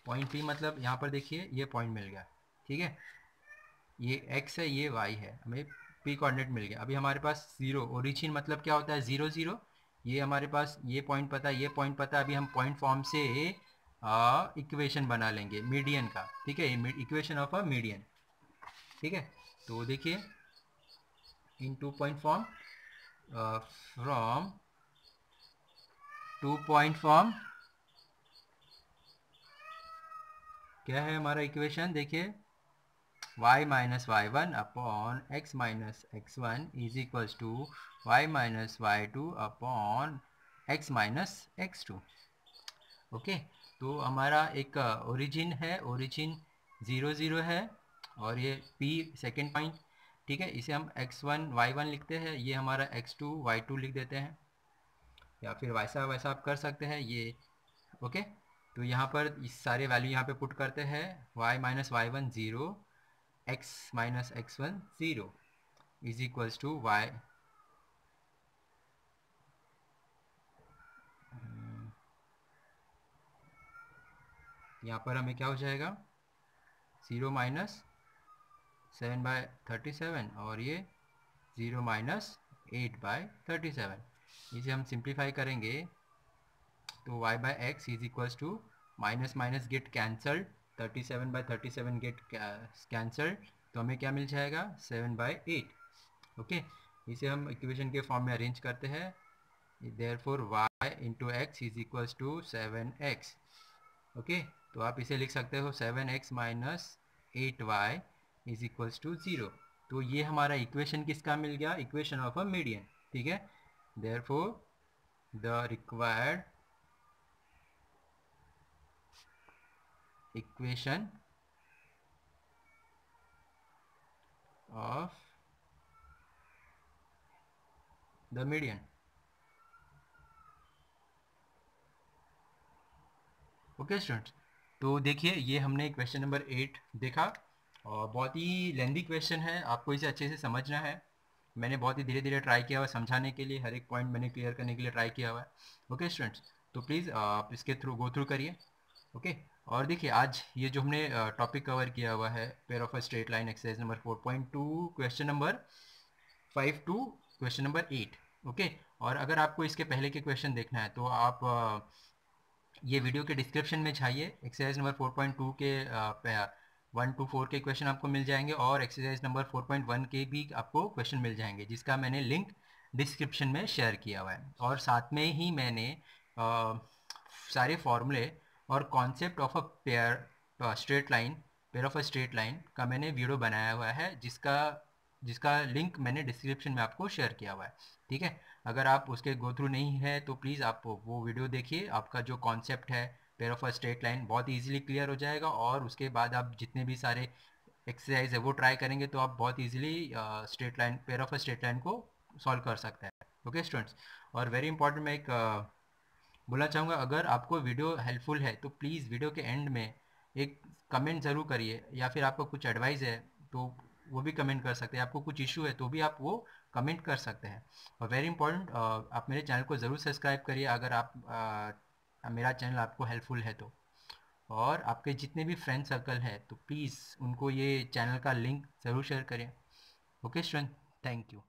पॉइंट पी मतलब यहाँ पर देखिए, ये पॉइंट मिल गया। ठीक है? ये एक्स है, ये वाई है। हमें पी कोऑर्डिनेट मिल गया। अभी हमारे पास ज़ीरो ओरिजिन मतलब क्या होता है? ज़ीरो ज़ीरो ये हमारे पास ये पॉइंट पता है, ये पॉइंट पता है। अभी हम पॉइंट फॉर्म से इक्वेशन बना लेंगे मीडियन का, ठीक है? इक्वेशन ऑफ़ अ मीडियन ठीक है? तो देखिए in two point form from two point form क्या है हमारा इक्वेशन देखिए, y minus y one upon x minus x one is equals to y minus y two upon x minus x two okay तो हमारा एक ओरिजिन है ओरिजिन ज़ीरो ज़ीरो है और ये p सेकेंड पॉइंट ठीक है? इसे हम x1 y1 लिखते हैं, ये हमारा x2 y2 लिख देते हैं। या फिर वैसा वैसा आप कर सकते हैं, ये ओके तो यहाँ पर इस सारे वैल्यू यहाँ पे पुट करते हैं, y minus y one zero x minus x one zero is equals to y यहाँ पर हमें क्या हो जाएगा? Zero minus seven by thirty seven और ये zero minus eight by thirty seven इसे हम सिंप्लीफाई करेंगे। तो y by x is equals to minus minus get cancelled thirty seven by thirty seven get cancelled तो हमें क्या मिल जाएगा? सेवन बाई एट ओके इसे हम इक्वेशन के फॉर्म में अरेंज करते हैं। Therefore y into x is equals to seven x okay? तो आप इसे लिख सकते हो seven x minus eight y is equals to zero. तो ये हमारा इक्वेशन किसका मिल गया? इक्वेशन ऑफ़ अ मीडियन, ठीक है? Therefore the required equation of the median okay students तो देखिए, ये हमने क्वेश्चन नंबर एट देखा। और बहुत ही लेंदी क्वेश्चन है। आपको इसे अच्छे से समझना है। मैंने बहुत ही धीरे धीरे ट्राई किया हुआ समझाने के लिए। हर एक पॉइंट मैंने क्लियर करने के लिए ट्राई किया हुआ है। ओके स्टूडेंट्स तो प्लीज़ आप इसके थ्रू गो थ्रू करिए। ओके और देखिए, आज ये जो हमने टॉपिक कवर किया हुआ है pair of a straight line exercise number 4.2 question number five two question number eight okay और अगर आपको इसके पहले के क्वेश्चन देखना है तो आप ये वीडियो के डिस्क्रिप्शन में जाइए एक्सरसाइज नंबर 4.2 के वन टू फोर के क्वेश्चन आपको मिल जाएँगे और एक्सरसाइज नंबर 4.1 के भी आपको क्वेश्चन मिल जाएँगे जिसका मैंने लिंक डिस्क्रिप्शन में शेयर किया हुआ है। और साथ में ही मैंने आ, सारे फॉर्मूले और concept of a pair straight line pair of a straight line का मैंने वीडियो बनाया हुआ है जिसका जिसका लिंक मैंने डिस्क्रिप्शन में आपको शेयर किया हुआ है। ठीक है? अगर आप उसके गो थ्रू नहीं है तो प्लीज़ आप वो वीडियो देखिए। आपका जो कॉन्सेप्ट है pair of a straight line बहुत ईजिली क्लियर हो जाएगा और उसके बाद आप जितने भी सारे एक्सरसाइज है, वो ट्राई करेंगे तो आप बहुत easily straight line pair of a straight line को सॉल्व कर सकते हैं। ओके स्टूडेंट्स और वेरी इंपॉर्टेंट मैं एक बोलना चाहूँगा, अगर आपको वीडियो हेल्पफुल है तो प्लीज़ वीडियो के एंड में एक कमेंट ज़रूर करिए या फिर आपको कुछ एडवाइस है तो वो भी कमेंट कर सकते हैं। आपको कुछ इशू है तो भी आप वो कमेंट कर सकते हैं। और वेरी इंपॉर्टेंट आप मेरे चैनल को ज़रूर सब्सक्राइब करिए अगर आप आ, मेरा चैनल आपको हेल्पफुल है तो। और आपके जितने भी फ्रेंड सर्कल है तो प्लीज़ उनको ये चैनल का लिंक ज़रूर शेयर करें। Okay student thank you